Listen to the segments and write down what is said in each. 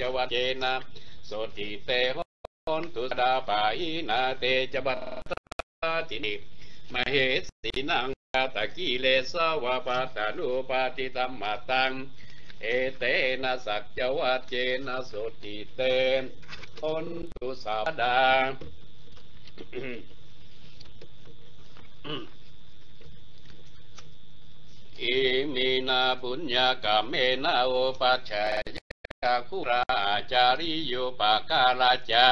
จวัจเจนะโสติเตหนตุสดาปายนาเตจบัตตาตินิมเหสีนังกาตะกิเลสวะปาตานุปาติตัมมาตัง เอเตนะสัจจวัจเจนะโสติเตหนตุสัพดาอิมินาบุญญากรรมเมนาโอปัชฌาย คุราจาริโยปากาลาจา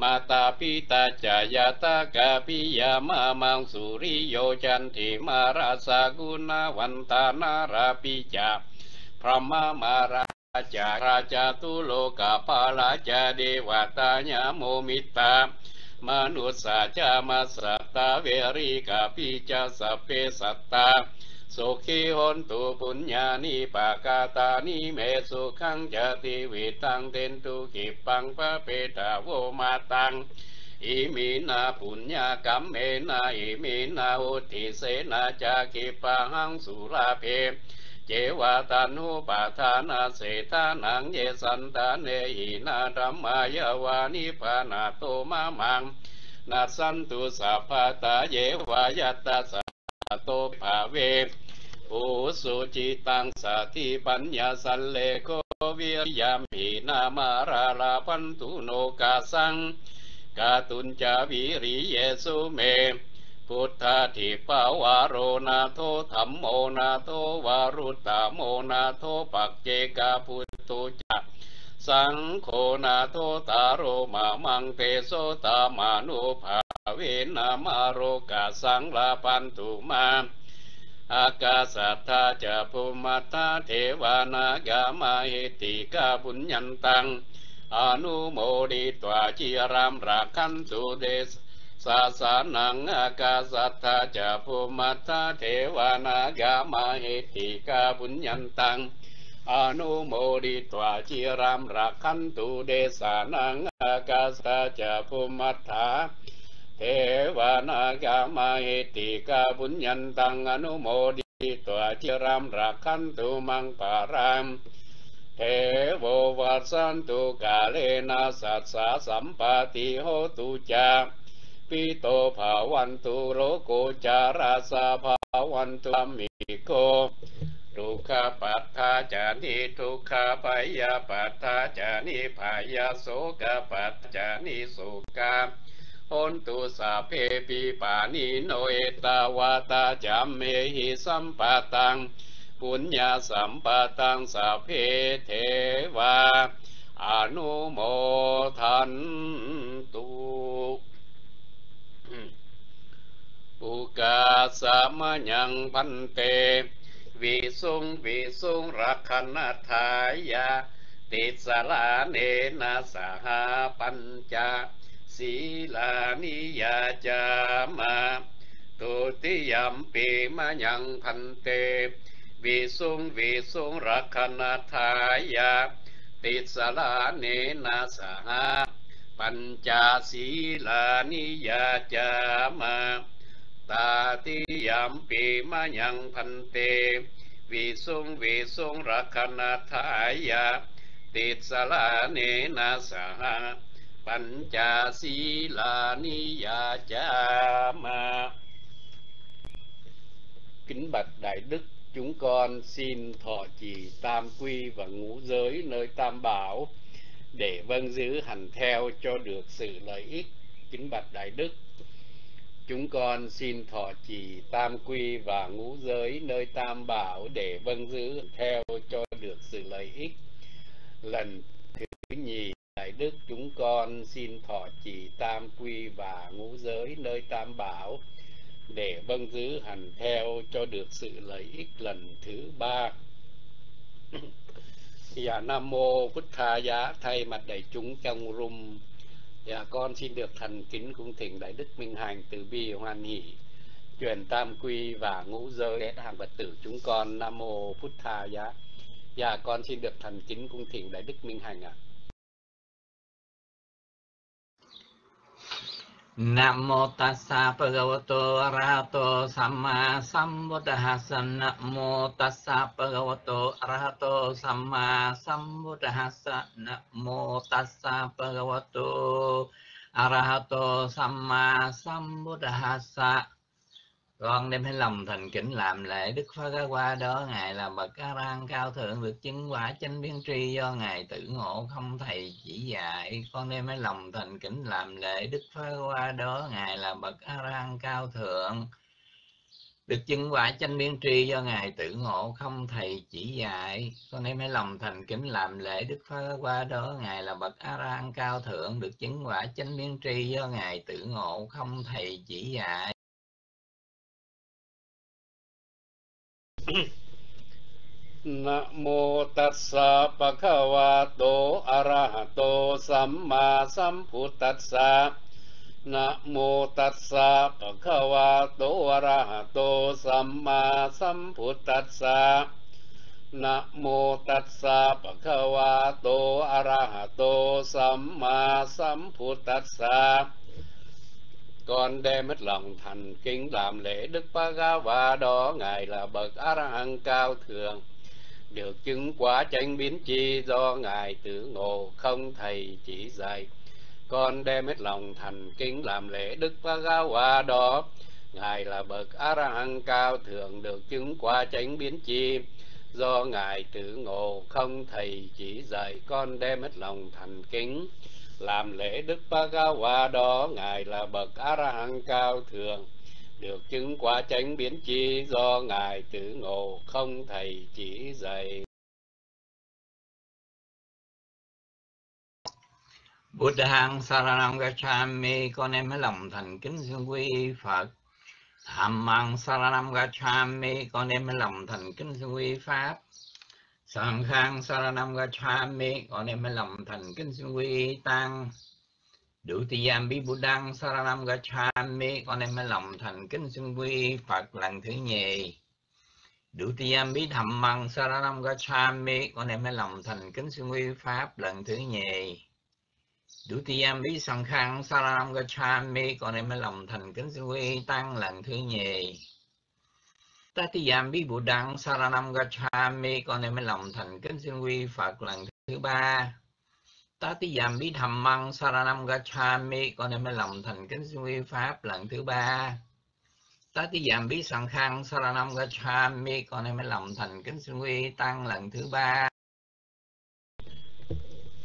มาตาปิตาจายาตากาปิยามามังสุริโยจันติมาราสากุณาวันตานาราปิจาพระมามาราจาราจาตุโลกาปาลาจาเดวตาญาโมมิตามนุสสาจามาสัตตาเวริกาปิจาสเพสัตตา สุขีหนตุปุญญานิปากาตานิเมสุขังจะติวิตังเตนตุกิปังพระเปตาโวมาตังอิมินาปุญญากรรมเมนาอิมินาอุติเสนาจากิปังสุราเพเจวาตานุปาทานาเสตานังเยสันตาเนหินาธรรมายาวานิพานาโตมามังนาสันตุสัพพตาเยวายตาส โตภาเวอุสุจิตังสัทิปัญญาสันเลโกวิยามินามาราลาพันตุโนกาสังกาตุนจาวิริเยสุเม พุทธาทิปาวาโรนาโทธรรมโมนาโทวารุตตาโมนาโทปักเจกาพุทโตจัก สังโฆนาโทตาโรมามังเตโสตามานุภาเวนามาโรกาสังลาปันตุมาอากาสัทธาจะภูมิตาเทวานากามาเหติกาบุญญันตัง อนุโมดิตวาจิรามราคันตุเดสสาสานังอากาสัทธาจะภูมิตาเทวานากามาเหติกาบุญญันตัง อนุโมดิตวาจิรามราคันตุเดสานังอากาสาจะภูมิตาเทวานากามาเหติกาบุญญันตังอนุโมดิตัวจิรามรักขันตุมังปารามเทโววัสันตุกาเลนะสัสสะสัมปาติโหตุจาปิโตภาวันตุโรโกจาราสาภาวันตุมิโก ทุกขปัฏฐาจานิทุกขปายาปัฏฐาจานิพายาโสกปัฏฐาจานิโสกาหนตุสาเพปีปานิโนเอตาวาตาจามเมหิสัมปะตังปุญญาสัมปะตังสาเพเทวาอนุโมทันตุปุกาสามะยังพันเต วิสุงวิสุงรักขณทายาติสลาเนนะสหปัญจาศีลานิยาจามาตุติยัมปีมะยังพันเตวิสุงวิสุงรักขณทายาติสลาเนนะสหปัญจศีลานิยาจามา ตาติยัมปีมะยังพันเต วิสุงวิสุงรักขณทายา ติสลาเนนะสห ปัญจศีลานิยาจาma kính bạch đại đức chúng con xin thọ trì tam quy và ngũ giới nơi tam bảo để vâng giữ hành theo cho được sự lợi ích kính bạch đại đức chúng con xin thọ trì tam quy và ngũ giới nơi tam bảo để vâng giữ theo cho được sự lợi ích. Lần thứ nhì đại đức chúng con xin thọ trì tam quy và ngũ giới nơi tam bảo để vâng giữ hành theo cho được sự lợi ích lần thứ ba. Dạ nam mô phật tha giá thay mặt đại chúng trong rum dạ con xin được thành kính cung thỉnh đại đức minh hành từ bi hoan hỷ, truyền tam quy và ngũ giới đến hàng phật tử chúng con nam mô phút tha giá dạ con xin được thành kính cung thỉnh đại đức minh hành ạ À. mô tassa bhagavato arahato samma sambuddhassa. Nam mô tassa bhagavato arahato samma sambuddhassa. Nam mô tassa bhagavato arahato samma sambuddhassa con đem hết lòng thành kính làm lễ đức phật ca qua đó, ngài là bậc a ran cao thượng được chứng quả chánh biến tri do ngài tự ngộ, không thầy chỉ dạy. Con đem hết lòng thành kính làm lễ đức phật qua đó, ngài là bậc a ran cao thượng được chứng quả chánh biến tri do ngài tự ngộ, không thầy chỉ dạy. Con đem hết lòng thành kính làm lễ đức phật qua đó, ngài là bậc a ran cao thượng được chứng quả chánh biến tri do ngài tự ngộ, không thầy chỉ dạy. นะโมตัสสะปะคะวะโต อะระหะโต สัมมาสัมพุทธัสสะนะโมตัสสะปะคะวะโต อะระหะโต สัมมาสัมพุทธัสสะนะโมตัสสะปะคะวะโต อะระหะโต สัมมาสัมพุทธัสสะ con đem hết lòng thành kính làm lễ đức ba ga và đó, ngài là bậc a la hán cao thượng. Được chứng quả chánh biến chi do ngài tự ngộ, không thầy chỉ dạy. Con đem hết lòng thành kính làm lễ đức ba ga và đó, ngài là bậc a la hán cao thượng. Được chứng quả chánh biến chi do ngài tự ngộ, không thầy chỉ dạy. Con đem hết lòng thành kính làm lễ đức Bhagava đó, ngài là bậc a la hán cao thượng. Được chứng quả chánh biến chi do ngài tự ngộ, không thầy chỉ dạy. Buddhang Saranam Gacchami con em mới lòng thành kính xin quy Phật. Dhammang Saranam Gacchami con em mới lòng thành kính xin quy Pháp. Sankhang Saranam Gacchami con em mới lòng thành kính xin quy Tăng. Đủ ti giam bí Buddhang Saranam Gacchami con em mới lòng thành kính xin quy Phật lần thứ nhì. Đủ tỳ giam thầm măng Saranam Gacchami con em mới lòng thành kính xin quy Pháp lần thứ nhì. Đủ tiêm bi sẵn khang saranam gacchami con em mới lòng thành kính xin quy tăng lần thứ nhì. Tatiyambi Buddhang Saranam Gacchami Con em mới lòng thành kính xin quy Phật lần thứ ba. Tatiyambi Dhammang Saranam Gacchami Con em mới lòng thành kính xin quy Pháp lần thứ ba. Tatiyambi khăn Saranam Gacchami Con em mới lòng thành kính xin quy Tăng lần thứ ba.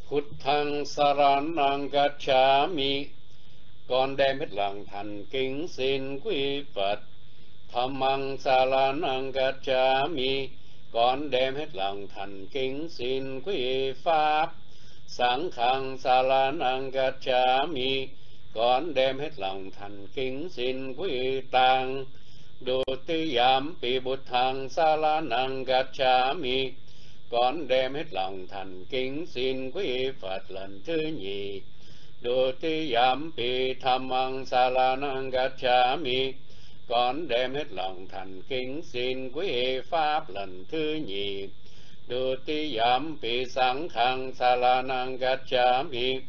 Phật thăng Saranam Gacchami Con đem hết lòng thành kính xin quy Phật thamăng salaṅga cha mi, con đem hết lòng thành kính xin quý Pháp salaṅga cha mi, con đem hết lòng thành kính xin quý Tăng Dutiyam pi gạt cha mi con đem hết lòng thành kính xin quý Phật lần thứ nhì. đồ ti yam pi tham ang sa la năng gacchami. Con đem hết lòng thành kính, xin quý Pháp lần thứ nhì. Đô ti yam pi sáng khang sa la năng mi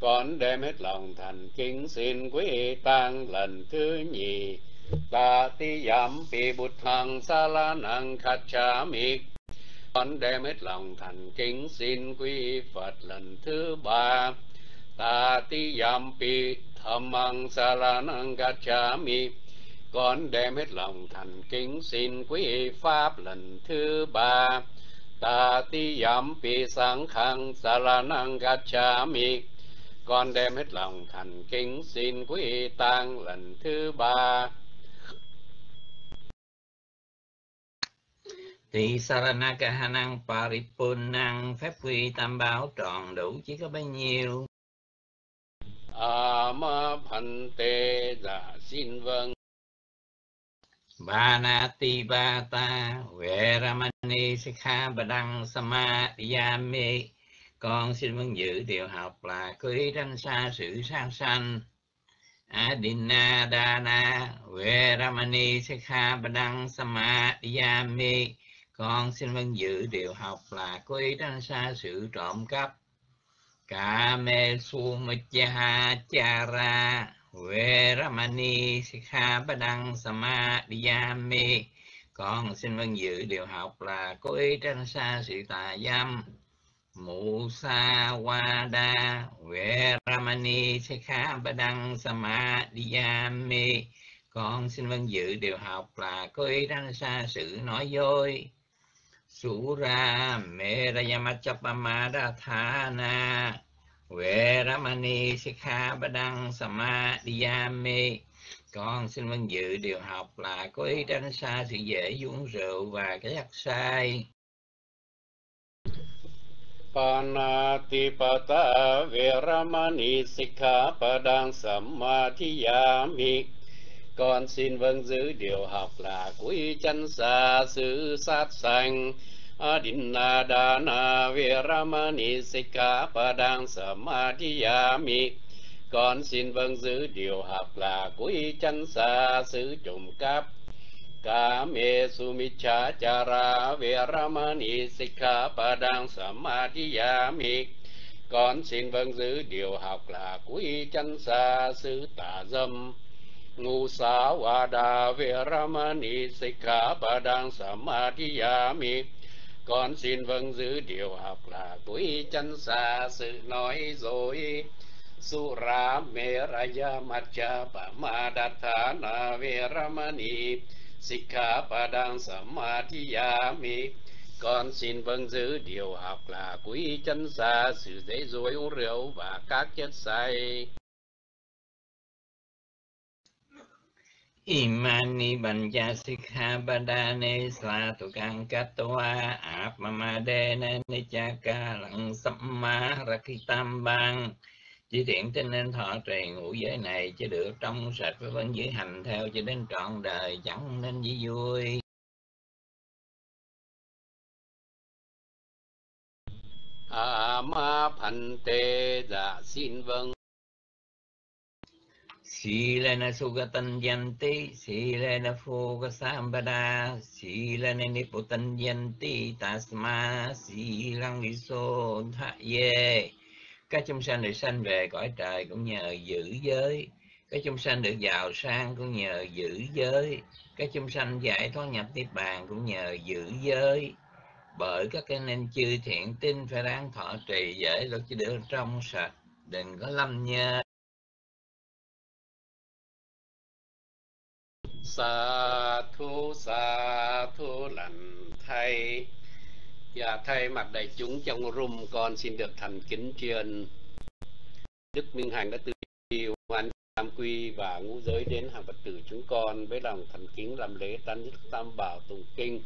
Con đem hết lòng thành kính, xin quý Tăng lần thứ nhì. Ta ti yam pi bụt thang sa la năng mi con đem hết lòng thành kính, xin quý Phật lần thứ ba ta ti yam pi tham ang cha mi con đem hết lòng thành kính xin quý pháp lần thứ ba ta ti yam pi sang khang saranang gacchami con đem hết lòng thành kính xin quý tăng lần thứ ba Thì Saranaka năng Paripunang phép quy tam bảo tròn đủ chỉ có bấy nhiêu. Ama Phante dạ xin vâng. Vanatibhata Veramani Sikha Badang Samadhyami. Con xin vâng giữ điều học là cưới tránh xa sự sang sanh. Adina Dana Veramani Sikha Badang Samadhyami. Con xin vâng giữ điều học là có ý tránh xa sự trộm cắp. Cả mê su mê con xin vâng dự điều học là cố ý tranh xa sự tà dâm. Musa Wada Veramani Sikhapadang Samadhiyami con xin vâng dự điều học là cố ý tranh xa sự nói dối. Sura Huệ Ramani Sikha Badang Samadhiyami con xin vâng dự điều học là có ý tránh xa sự dễ uống rượu và cái ác sai. Panatipata Sika Padang Samadhiyami Con xin vâng giữ điều học là quý chân xa sự sát sanh. Adinadana Veramani Sikhapadang Samadhiyami con xin vâng giữ điều học là quý chân xa xứ trùng cấp kame sumicha chara veramani sikha padang samadhiyami Con xin vâng giữ điều học là quý chân xa xứ tà dâm. Ngu sa vada veramani sikha padang samadhiyami Con xin vâng giữ điều học là quý chân xa sự nói dối Sura Meraya Macha Pamadatthana Veramani Sikha Padang Samadhiyami Con xin vâng giữ điều học là quý chân xa sự dễ dối uống rượu và các chất say. Imani Banja Sikha Badane Slatukang Katwa Apmamadena Nichaka lang Samma Rakitam Bang chỉ thiện tin nên thọ trì ngũ giới này chứ được trong sạch và vẫn giữ hành theo cho đến trọn đời, chẳng nên gì vui. A ma phan tê dạ xin vâng. Silena sugatan yanti, silena fuga sambada, silena niputan yanti, tasma, silang iso tha các chúng sanh được sanh về cõi trời cũng nhờ giữ giới. Các chúng sanh được giàu sang cũng nhờ giữ giới. Các chúng sanh giải thoát nhập niết bàn cũng nhờ giữ giới. Bởi các cái nên chư thiện tin phải đáng thọ trì giới luật chỉ được trong sạch đừng có lâm nhơ. Sa thu sa thu lành thay. Và thay mặt đại chúng trong room con xin được thành kính truyền Đức Minh Hành đã từ hoàn tam quy và ngũ giới đến hàng Phật tử chúng con với lòng thành kính làm lễ tán đức tam bảo tụng kinh.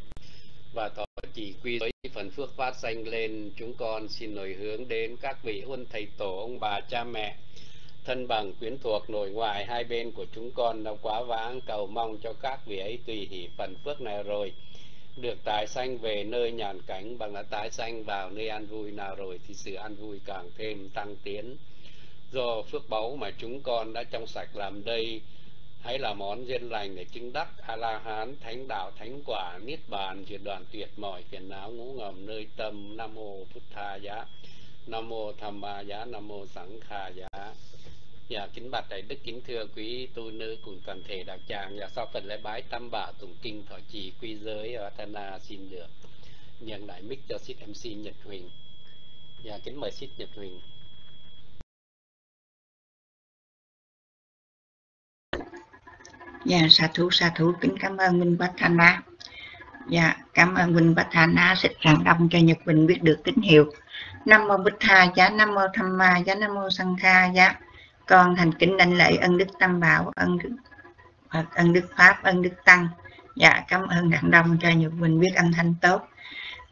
Và thọ chỉ quy giới phần phước phát sanh lên, chúng con xin nổi hướng đến các vị huân thầy tổ, ông bà, cha mẹ thân bằng quyến thuộc nội ngoại, hai bên của chúng con đã quá vãng, cầu mong cho các vị ấy tùy hỷ phần phước này rồi. Được tái sanh về nơi nhàn cảnh, bằng đã tái sanh vào nơi an vui nào rồi thì sự an vui càng thêm tăng tiến. Do phước báu mà chúng con đã trong sạch làm đây, hãy là món duyên lành để chứng đắc a la hán thánh đạo, thánh quả, niết bàn diệt đoạn tuyệt mọi, phiền não ngũ ngầm, nơi tâm, nam mô phật tha giá, nam mô tham ma giá, nam mô sẵn kha giá. Dạ, kính bạch đại đức kính thưa quý tu nữ cùng toàn thể đạo tràng và sau phần lễ bái tam bảo tụng kinh thọ trì quy giới ở xin được nhận lại mic cho sít MC Nhật Huỳnh. Dạ, kính mời sít Nhật Huỳnh. Dạ, sa thú sa thú kính cảm ơn Minh Bát Thana. Dạ, cảm ơn Minh Bát Thana xích rằng đông cho Nhật Huỳnh biết được tín hiệu. Nam mô Bích Tha, giá Nam mô Tham Ma, giá Nam mô Sang Kha, giá con thành kính đảnh lễ ân đức tam bảo, ân đức Phật, ân đức pháp, ân đức tăng. Dạ cảm ơn đặng đông cho nhật bình biết âm thanh tốt.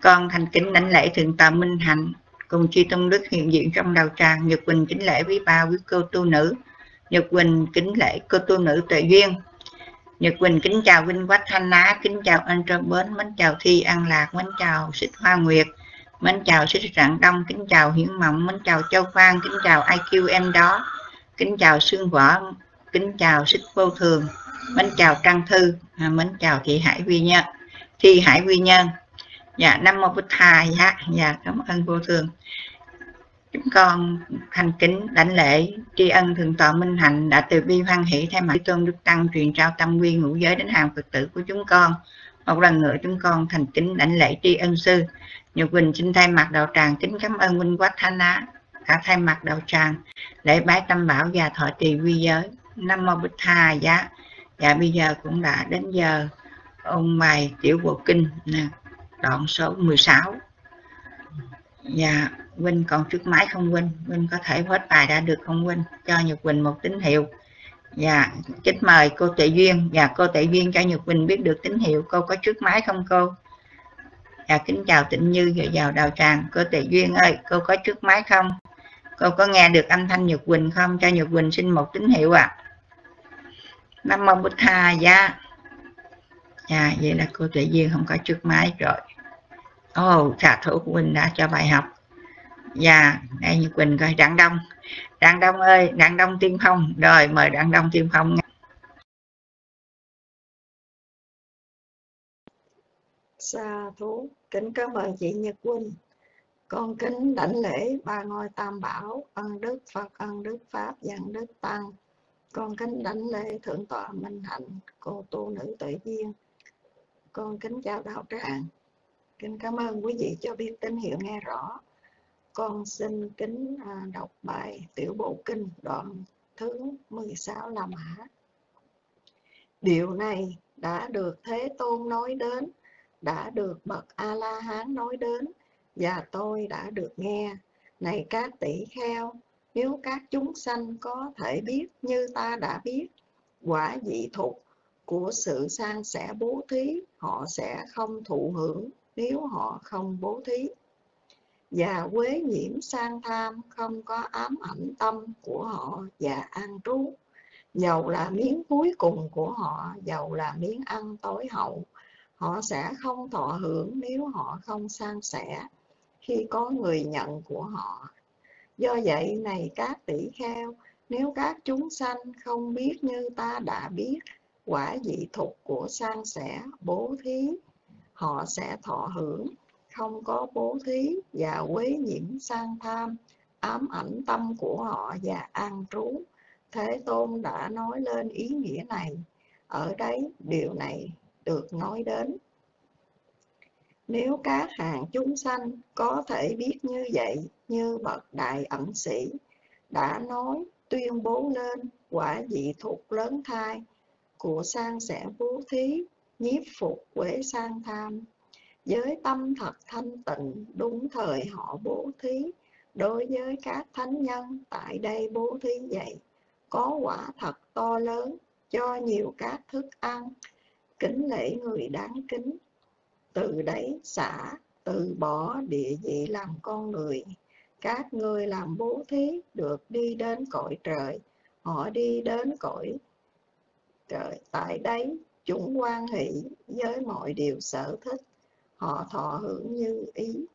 Con thành kính đảnh lễ thượng tọa minh hạnh cùng chi tôn đức hiện diện trong đầu tràng nhật bình kính lễ quý ba quý cô tu nữ. Nhật bình kính lễ cô tu nữ tuệ duyên. Nhật bình kính chào vinh quách thanh á, kính chào anh Trâm bến, mến chào thi an lạc, mến chào xích hoa nguyệt, mến chào xích rạng đông, kính chào hiển mộng, mến chào châu phan kính chào iq em đó kính chào sương võ kính chào sức vô thường mến chào Trang thư à, mến chào thị hải quy nhân. Thị hải quy nhân dạ năm mô bích thà dạ dạ cảm ơn vô thường. Chúng con thành kính đảnh lễ tri ân thượng tọa minh hạnh đã từ bi hoan hỷ thay mặt tôn đức tăng truyền trao tâm nguyên ngũ giới đến hàng phật tử của chúng con. Một lần nữa chúng con thành kính đảnh lễ tri ân sư. Nhật quỳnh xin thay mặt đạo tràng kính cảm ơn minh quách thanh á cả thay mặt đạo tràng. Lễ bái tâm bảo và thọ trì quy giới. Nam mô bích tha giá. Và bây giờ cũng đã đến giờ ông bài tiểu bộ kinh, nè, đoạn số 16 và dạ, Vinh còn trước máy không Vinh? Vinh có thể hết bài đã được không Vinh? Cho Nhật Quỳnh một tín hiệu. Và kính mời cô Tệ Duyên. Và cô Tệ Duyên cho Nhật Quỳnh biết được tín hiệu cô có trước máy không cô? Và kính chào Tịnh Như và vào đào tràng. Cô Tệ Duyên ơi, cô có trước máy không? Cô có nghe được âm thanh Nhật Quỳnh không? Cho Nhật Quỳnh xin một tín hiệu ạ. À. Nam mô Bụt Tha dạ. Dạ vậy là cô Tệ Duyên không có trước máy rồi. Ồ oh, xạ thủ của Quỳnh đã cho bài học. Dạ đây như quỳnh coi đặng đông. Đặng đông ơi đặng đông tiên phong. Rồi mời đặng đông tiên phong xa thú kính cảm ơn chị nhật quỳnh con kính đảnh lễ ba ngôi tam bảo ân đức phật ân đức pháp dạng đức tăng. Con kính đảnh lễ thượng tọa minh hạnh cô tu nữ tự viên con kính chào đạo tràng. Kính cảm ơn quý vị cho biết tín hiệu nghe rõ. Con xin kính à, đọc bài tiểu bộ kinh đoạn thứ 16 là mã. Điều này đã được Thế Tôn nói đến, đã được Bậc A-la-hán nói đến, và tôi đã được nghe. Này các tỷ kheo, nếu các chúng sanh có thể biết như ta đã biết, quả dị thục của sự sang sẻ bố thí, họ sẽ không thụ hưởng nếu họ không bố thí. Và quế nhiễm sang tham không có ám ảnh tâm của họ và an trú. Dầu là miếng cuối cùng của họ dầu là miếng ăn tối hậu họ sẽ không thọ hưởng nếu họ không san sẻ khi có người nhận của họ. Do vậy này các tỷ kheo, nếu các chúng sanh không biết như ta đã biết, quả dị thục của san sẻ bố thí, họ sẽ thọ hưởng. Không có bố thí và quế nhiễm sang tham, ám ảnh tâm của họ và an trú. Thế tôn đã nói lên ý nghĩa này. Ở đấy điều này được nói đến nếu các hàng chúng sanh có thể biết như vậy như bậc đại ẩn sĩ đã nói, tuyên bố lên quả dị thuộc lớn thai của sang sẽ bố thí, nhiếp phục quế sang tham. Với tâm thật thanh tịnh, đúng thời họ bố thí. Đối với các thánh nhân, tại đây bố thí vậy, có quả thật to lớn, cho nhiều các thức ăn. Kính lễ người đáng kính từ đấy xả, từ bỏ địa vị làm con người. Các người làm bố thí được đi đến cõi trời, họ đi đến cõi trời. Tại đấy chúng quan hỷ với mọi điều sở thích, họ thọ hưởng như ý.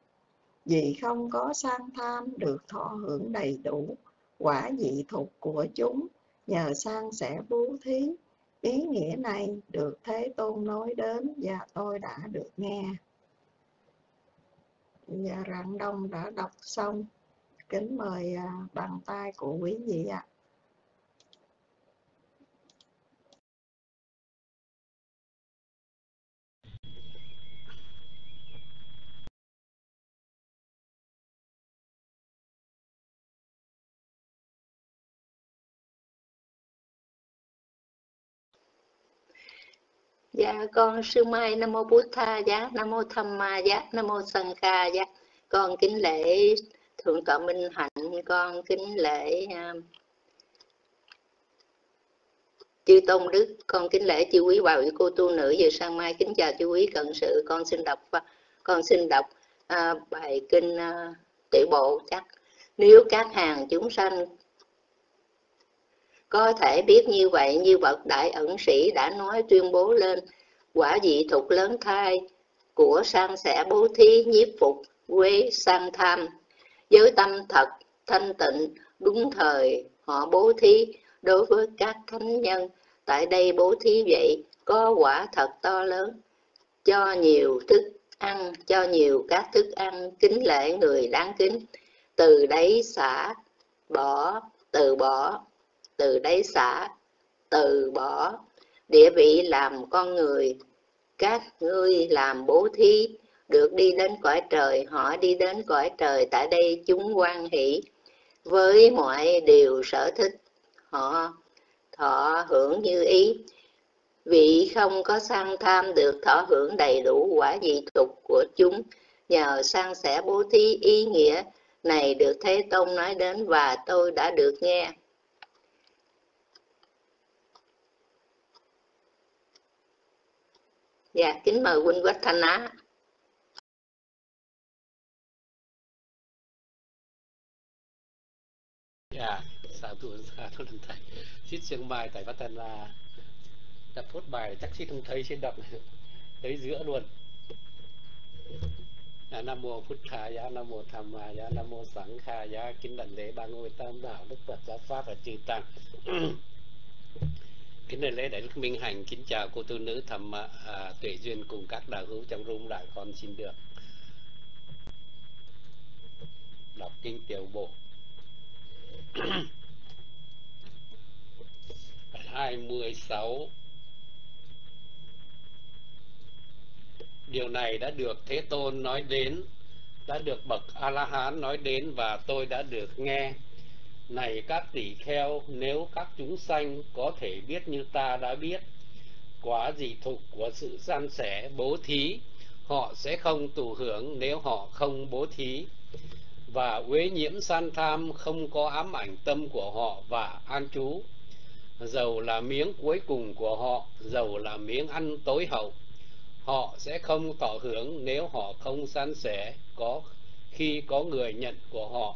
Vì không có sang tham được thọ hưởng đầy đủ, quả dị thục của chúng, nhờ sang sẻ bố thí ý nghĩa này được thế tôn nói đến và tôi đã được nghe và rạng đông đã đọc xong kính mời à, bàn tay của quý vị ạ à. Dạ con sư Mai Nam mô Bút Tha dạ Nam mô Tham Ma dạ Nam mô sang Ca dạ con kính lễ thượng tọa Minh Hạnh con kính lễ uh, chư tôn đức con kính lễ chư quý bà vị cô tu nữ. Giờ sang mai kính chào chư quý cận sự. Con xin đọc con xin đọc uh, bài kinh à, uh, tiểu bộ chắc. Nếu các hàng chúng sanh có thể biết như vậy như bậc đại ẩn sĩ đã nói tuyên bố lên, quả dị thục lớn thai của sang sẻ bố thí nhiếp phục quê sang tham. Với tâm thật, thanh tịnh, đúng thời họ bố thí đối với các thánh nhân. Tại đây bố thí vậy, có quả thật to lớn, cho nhiều thức ăn, cho nhiều các thức ăn kính lễ người đáng kính. Từ đấy xả bỏ, từ bỏ từ đấy xả, từ bỏ. Địa vị làm con người, các ngươi làm bố thí, được đi đến cõi trời, họ đi đến cõi trời, tại đây chúng quan hỷ. Với mọi điều sở thích, họ, thọ hưởng như ý. Vị không có sang tham được thọ hưởng đầy đủ quả dị tục của chúng. Nhờ sang sẻ bố thí ý nghĩa này được Thế Tôn nói đến và tôi đã được nghe. Dạ, kính mời huynh Quách Thanh Á. Dạ, sa thù sa thù lần thầy. Xít Chiang Mai tại Bắc Tân là đọc phốt bài chắc xít không thấy trên đọc thấy giữa luôn. À, nam mô Phật Thà giá nam mô Tham Ma giá nam mô Sẵn Kha giá kính đảnh lễ ba ngôi tam đạo đức Phật giáo pháp và chư tăng kính đảnh lễ đại đức minh hành kính chào cô tu nữ thầm à, à, tuệ duyên cùng các đạo hữu trong room lại con xin được đọc kinh tiểu bộ hai mươi sáu. Điều này đã được thế tôn nói đến đã được bậc a la hán nói đến và tôi đã được nghe này các tỷ kheo, nếu các chúng sanh có thể biết như ta đã biết quá dị thục của sự san sẻ, bố thí, họ sẽ không tù hưởng nếu họ không bố thí. Và uế nhiễm san tham không có ám ảnh tâm của họ và an trú. Dầu là miếng cuối cùng của họ, dầu là miếng ăn tối hậu, họ sẽ không tỏ hưởng nếu họ không san sẻ, có khi có người nhận của họ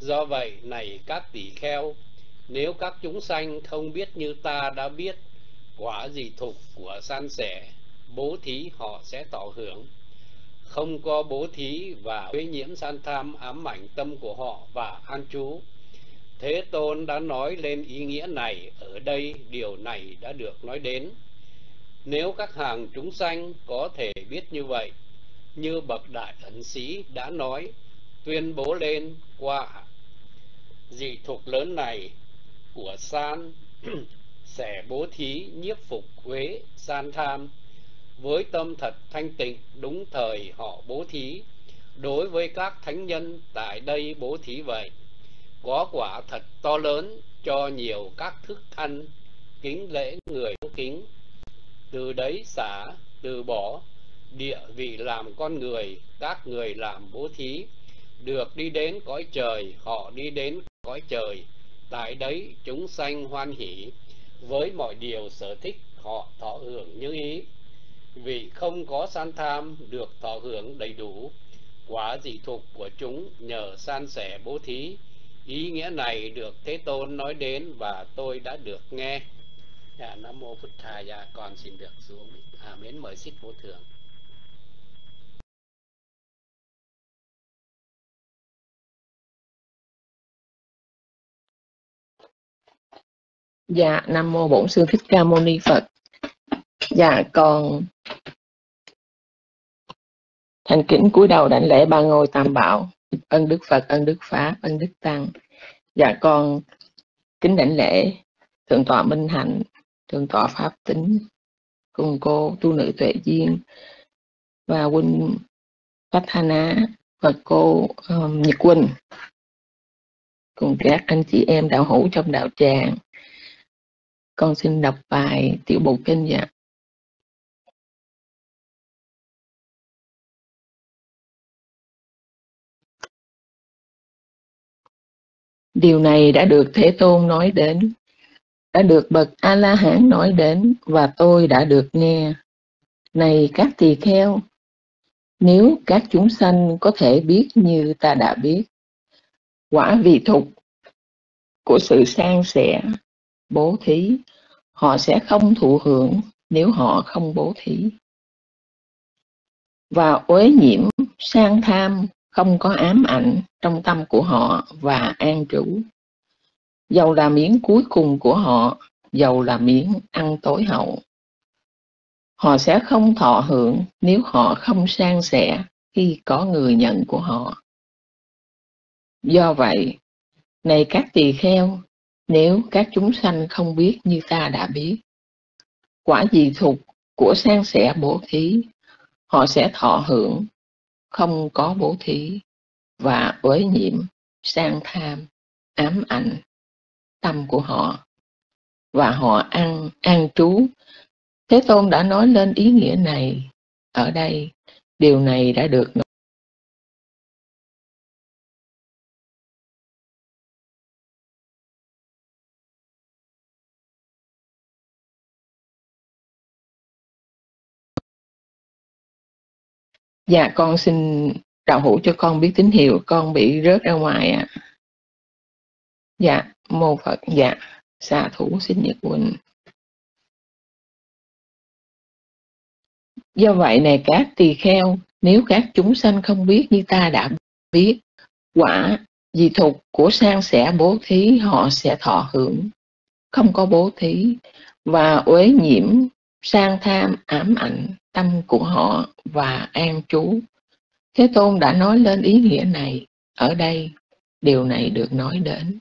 do vậy này các tỷ kheo nếu các chúng sanh không biết như ta đã biết quả gì thục của san sẻ bố thí họ sẽ tỏ hưởng. Không có bố thí và uế nhiễm san tham ám ảnh tâm của họ và an trú. Thế tôn đã nói lên ý nghĩa này ở đây điều này đã được nói đến. Nếu các hàng chúng sanh có thể biết như vậy, như bậc đại ẩn sĩ đã nói, tuyên bố lên qua dị thuộc lớn này của san sẽ bố thí nhiếp phục huế, san tham với tâm thật thanh tịnh, đúng thời họ bố thí. Đối với các thánh nhân tại đây bố thí vậy, có quả thật to lớn, cho nhiều các thức ăn, kính lễ người kính. Từ đấy xả, từ bỏ địa vị làm con người, các người làm bố thí, được đi đến cõi trời, họ đi đến cõi trời tại đấy chúng sanh hoan hỷ với mọi điều sở thích họ thọ hưởng như ý vì không có san tham được thọ hưởng đầy đủ quả dị thục của chúng nhờ san sẻ bố thí ý nghĩa này được thế tôn nói đến và tôi đã được nghe dạ, Nam Mô Phật Thà, còn con xin được xuống. À, mến mời xích vô thường. Dạ, Nam Mô Bổn Sư Thích Ca Mâu Ni Phật. Dạ, con thành kính cúi đầu đảnh lễ ba ngôi tam bảo, ân Đức Phật, ân Đức Pháp, ân Đức Tăng. Dạ, con kính đảnh lễ Thượng tọa Minh Hạnh, thượng tọa pháp tính cùng cô tu nữ tuệ duyên và huynh Pathana và cô um, Nhật Quỳnh cùng các anh chị em đạo hữu trong đạo tràng con xin đọc bài tiểu bộ kinh dạ Điều này đã được Thế Tôn nói đến, đã được bậc a la hán nói đến và tôi đã được nghe. Này các tỳ kheo, nếu các chúng sanh có thể biết như ta đã biết, quả vị thục của sự san sẻ bố thí họ sẽ không thụ hưởng nếu họ không bố thí và uế nhiễm sang tham không có ám ảnh trong tâm của họ và an trú dầu là miếng cuối cùng của họ, dầu là miếng ăn tối hậu. Họ sẽ không thọ hưởng nếu họ không san sẻ khi có người nhận của họ. Do vậy, này các tỳ kheo, nếu các chúng sanh không biết như ta đã biết, quả dị thục của sang sẻ bố thí, họ sẽ thọ hưởng, không có bố thí và uế nhiễm, sang tham, ám ảnh, tâm của họ và họ ăn an trú. Thế Tôn đã nói lên ý nghĩa này ở đây, điều này đã được Dạ con xin đạo hữu cho con biết tín hiệu con bị rớt ra ngoài ạ. À. Dạ, mô Phật, dạ, xà thủ xin nhật huynh. Do vậy này các tỳ kheo, nếu các chúng sanh không biết như ta đã biết, quả dị thục của sang sẽ bố thí họ sẽ thọ hưởng, không có bố thí và uế nhiễm sang tham ám ảnh tâm của họ và an trú. Thế Tôn đã nói lên ý nghĩa này, ở đây điều này được nói đến.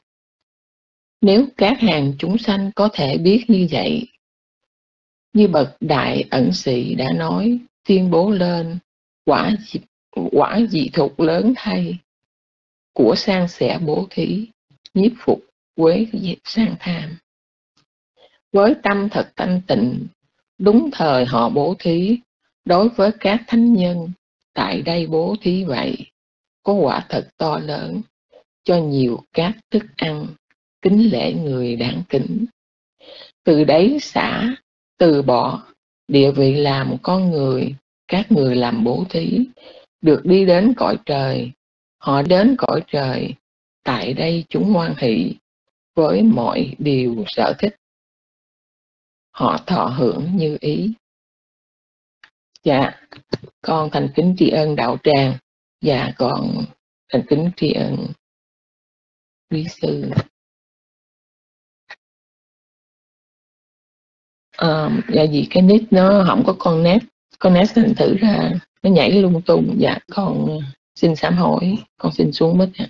Nếu các hàng chúng sanh có thể biết như vậy, như bậc đại ẩn sĩ đã nói, tuyên bố lên quả quả dị thục lớn thay của sang sẻ bố thí, nhiếp phục quế sang tham. Với tâm thật thanh tịnh, đúng thời họ bố thí, đối với các thánh nhân, tại đây bố thí vậy, có quả thật to lớn, cho nhiều các thức ăn, kính lễ người đáng kính. Từ đấy xả, từ bỏ, địa vị làm con người, các người làm bố thí, được đi đến cõi trời, họ đến cõi trời, tại đây chúng hoan hỷ với mọi điều sở thích. Họ thọ hưởng như ý. Dạ, con thành kính tri ân đạo tràng. Dạ, con thành kính tri ân quý sư. à, dạ vì cái nít nó không có con nét con nét thành thử ra nó nhảy lung tung dạ con xin sám hỏi con xin xuống mất ạ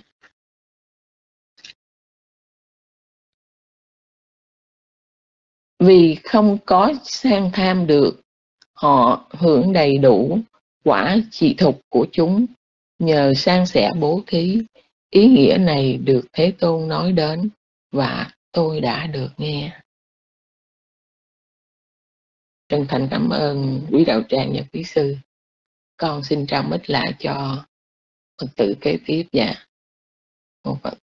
vì không có sang tham được, họ hưởng đầy đủ quả trị thục của chúng. Nhờ sang sẻ bố thí, ý nghĩa này được thế tôn nói đến và tôi đã được nghe. Chân thành cảm ơn quý đạo tràng và quý sư. Con xin trao mít lại cho phật tử kế tiếp dạ một phật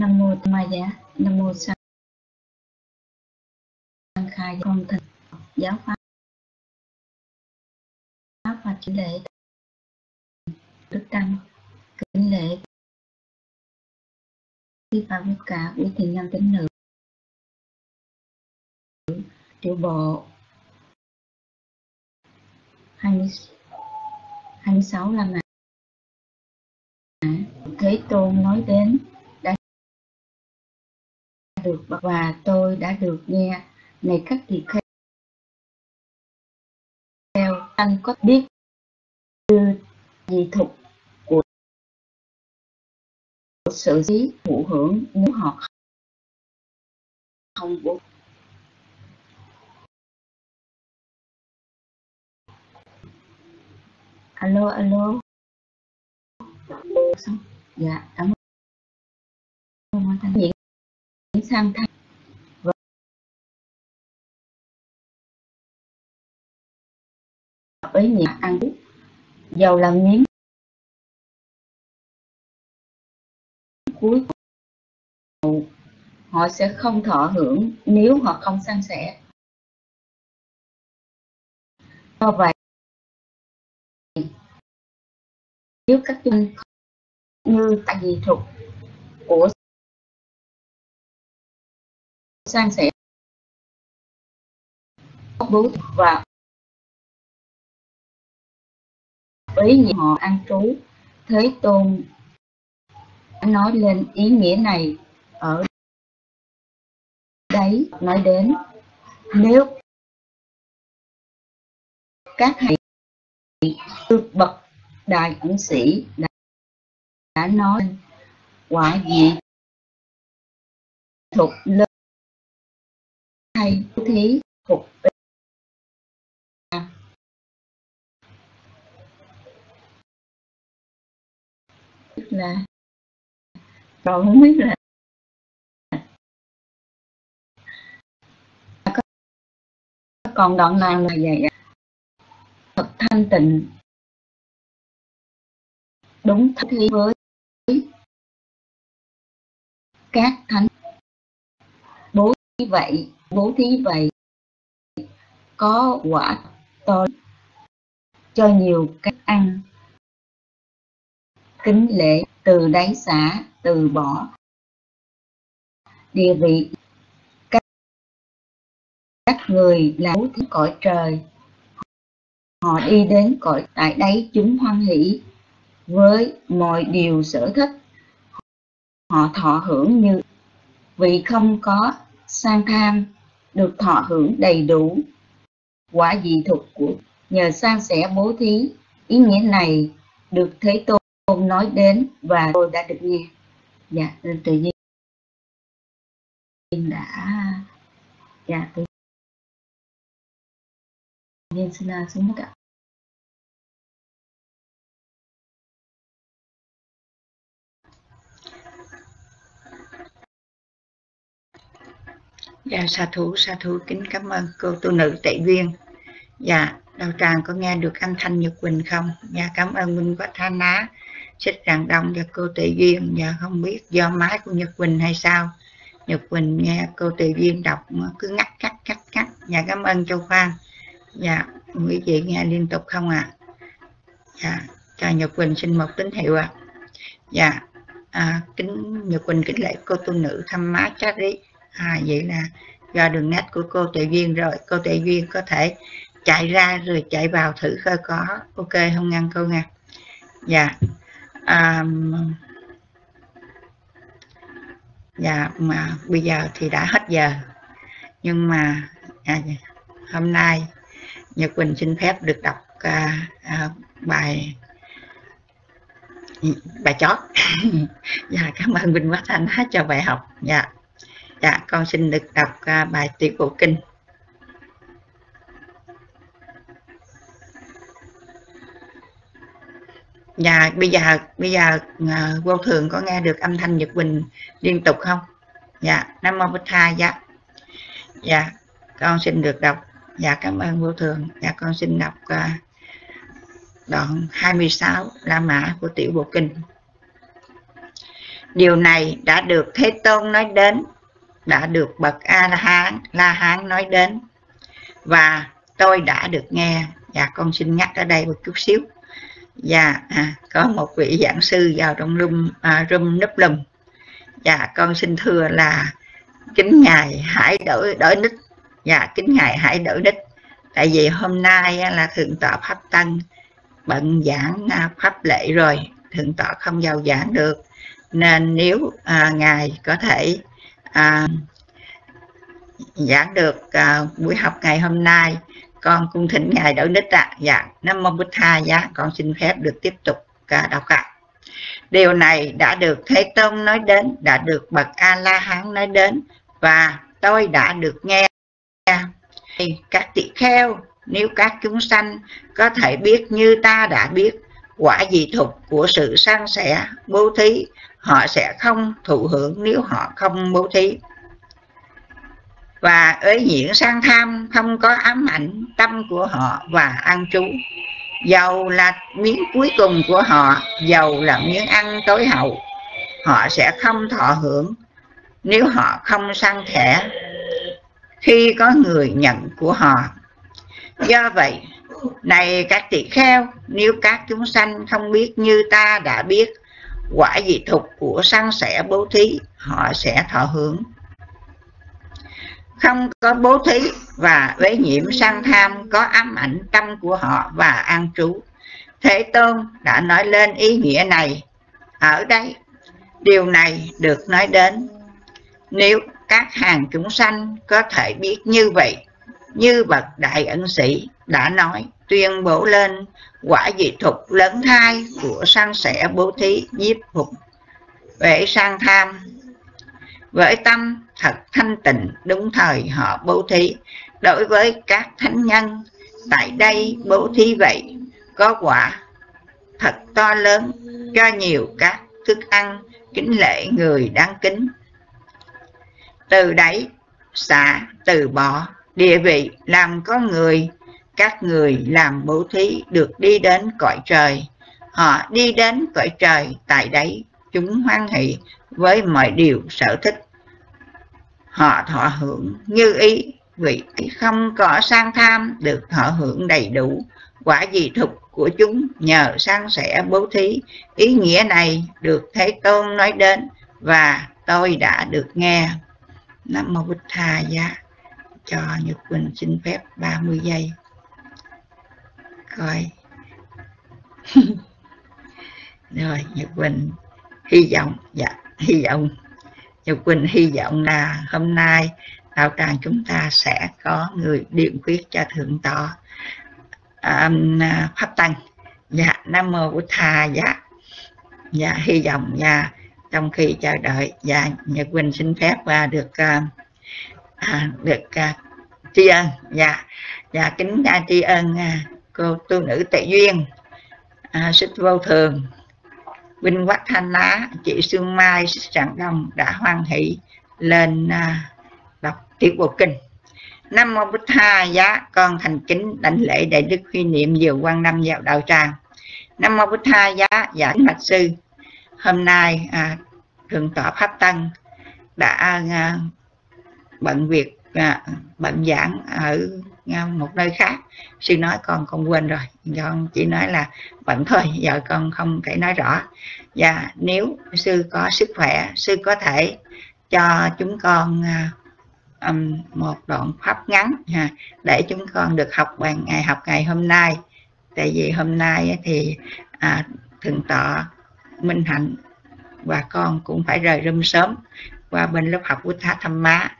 nam mô ma giá. Nam mô sa khai con thần giáo pháp. Pháp và chỉ lễ đức tăng kính lễ khi phạm tất cả quý thiện nhân tín nữ tiểu bộ 20, 26 là mà Thế Tôn nói đến được và tôi đã được nghe. Này các tỳ kheo anh có biết như gì thục của sự trí thụ hưởng nếu họ không? Bố? Alo alo. Dạ cảm ơn. Thanh sang thanh. Với nhà ăn giàu làm miếng. Cuối cùng, họ sẽ không thọ hưởng nếu họ không san sẻ. Do vậy, nếu các doanh như tại vì thuộc của san sẻ. Bố và với nhà họ an trú. Thế tôn nói lên ý nghĩa này ở đấy nói đến nếu các thầy bậc đại ẩn sĩ đã, đã nói quả gì thuộc lớn hay thí. Phục là rồi không biết là còn đoạn nào là vậy thật thanh tịnh. Đúng thi với các thánh. Bố thí vậy bố thí vậy có quả to cho nhiều cách ăn. Kính lễ từ đáy xả từ bỏ địa vị. Các, các người là bố thí cõi trời. Họ đi đến cõi tại đấy chúng hoan hỷ với mọi điều sở thích. Họ thọ hưởng như vì không có sang tham được thọ hưởng đầy đủ. Quả dị thục của, nhờ san sẻ bố thí, ý nghĩa này được thế tôn nói đến và tôi đã được nghe. Dạ nên tự nhiên đã dạ tự nhiên xin à, xuống mất ạ. Dạ, sa thủ sa thủ kính cảm ơn cô tu nữ tệ duyên. Dạ, đạo tràng có nghe được âm thanh Nhật Quỳnh không? Dạ, cảm ơn Minh quá Tha Ná, Xích Rạng Đông và cô tệ duyên. Dạ, không biết do máy của Nhật Quỳnh hay sao. Nhật Quỳnh nghe cô tệ duyên đọc cứ ngắt cắt cắt cắt. Dạ, cảm ơn Châu khoan Dạ, quý vị nghe liên tục không ạ? À? Dạ, cho Nhật Quỳnh xin một tín hiệu ạ. À. Dạ, à, kính Nhật Quỳnh kính lễ cô tu nữ thăm má chắc đi à, vậy là do đường nét của cô tuệ duyên rồi. Cô tuệ duyên có thể chạy ra rồi chạy vào thử coi có ok không ngăn cô nha. Dạ à, dạ mà bây giờ thì đã hết giờ. Nhưng mà à, hôm nay Nhật Quỳnh xin phép được đọc à, à, bài bài chót. Dạ cảm ơn Quỳnh Quá Thanh cho bài học. Dạ. Dạ, con xin được đọc uh, bài tuyệt bộ kinh. Dạ, bây giờ bây giờ uh, vô thường có nghe được âm thanh Nhật Bình liên tục không? Dạ, Nam Mô Bích Tha, dạ. Dạ, con xin được đọc. Dạ, cảm ơn vô thường. Dạ, con xin đọc uh, đoạn 26 La Mã của Tiểu Bộ Kinh. Điều này đã được Thế Tôn nói đến đã được bậc a la hán la hán nói đến. Và tôi đã được nghe. Và con xin nhắc ở đây một chút xíu. Và à, có một vị giảng sư vào trong room à, room núp lùm. Và con xin thưa là kính ngài hãy đổi đổi nick và kính ngài hãy đổi nick tại vì hôm nay là thượng tọa pháp tăng bận giảng à, pháp lệ rồi. Thượng tọa không vào giảng được. Nên nếu à, ngài có thể à, giảng được à, buổi học ngày hôm nay con cung thỉnh ngài đổi đích ạ à. dạ nam mô bút tha dạ con xin phép được tiếp tục à, đọc ạ à. điều này đã được thế tôn nói đến đã được bậc a la hán nói đến và tôi đã được nghe các tỷ kheo nếu các chúng sanh có thể biết như ta đã biết quả dị thục của sự san sẻ bố thí họ sẽ không thụ hưởng nếu họ không bố thí. Và ới nhiễm sang tham không có ám ảnh tâm của họ và ăn trú. Dầu là miếng cuối cùng của họ, dầu là miếng ăn tối hậu, họ sẽ không thọ hưởng nếu họ không săn thẻ khi có người nhận của họ. Do vậy, này các tỳ kheo, nếu các chúng sanh không biết như ta đã biết quả dị thục của săn sẻ bố thí, họ sẽ thọ hưởng không có bố thí và uế nhiễm sang tham, có ám ảnh tâm của họ và an trú. Thế tôn đã nói lên ý nghĩa này. Ở đây, điều này được nói đến. Nếu các hàng chúng sanh có thể biết như vậy, như bậc đại ân sĩ đã nói, tuyên bố lên quả dị thục lớn thai của sang sẻ bố thí nhiếp phục vệ sang tham. Với tâm thật thanh tịnh, đúng thời họ bố thí. Đối với các thánh nhân, tại đây bố thí vậy, có quả thật to lớn, cho nhiều các thức ăn, kính lệ người đáng kính. Từ đấy xả từ bỏ, địa vị làm có người các người làm bố thí được đi đến cõi trời. Họ đi đến cõi trời tại đấy, chúng hoan hỷ với mọi điều sở thích. Họ thọ hưởng như ý vị không có sang tham được thọ hưởng đầy đủ. Quả gì thục của chúng nhờ sang sẻ bố thí. Ý nghĩa này được thế tôn nói đến và tôi đã được nghe. Nam mô bích tha giá. Cho nhật quỳnh xin phép 30 giây coi. Rồi nhật quỳnh hy vọng dạ hy vọng. Nhật quỳnh hy vọng là hôm nay đạo tràng chúng ta sẽ có người điện quyết cho thượng tọa. Um, pháp tăng. Dạ nam mô bổn thà dạ. Dạ hy vọng dạ trong khi chờ đợi. Dạ nhật quỳnh xin phép và được uh, à, được uh, tri ân. Dạ dạ kính uh, tri ân uh, cô tu nữ tệ duyên à, xích vô thường Vinh Quách Thanh Á, chị Sương Mai, Trạng Đông đã hoan hỷ lên à, đọc tiểu bộ kinh. Nam mô Bích Tha giá con thành kính đảnh lễ đại đức huy niệm diệu quan năm vào đạo tràng. Nam mô Bích Tha giá dạ giả mạch sư. Hôm nay à, thượng tọa pháp tăng đã à, bận việc à, bận giảng ở một nơi khác. Sư nói con con quên rồi. Con chỉ nói là bận thôi giờ con không thể nói rõ. Và nếu sư có sức khỏe sư có thể cho chúng con à, um, một đoạn pháp ngắn ha, để chúng con được học bằng ngày học ngày hôm nay. Tại vì hôm nay thì à, thượng tọa minh hạnh và con cũng phải rời râm sớm qua bên lớp học của thá thăm má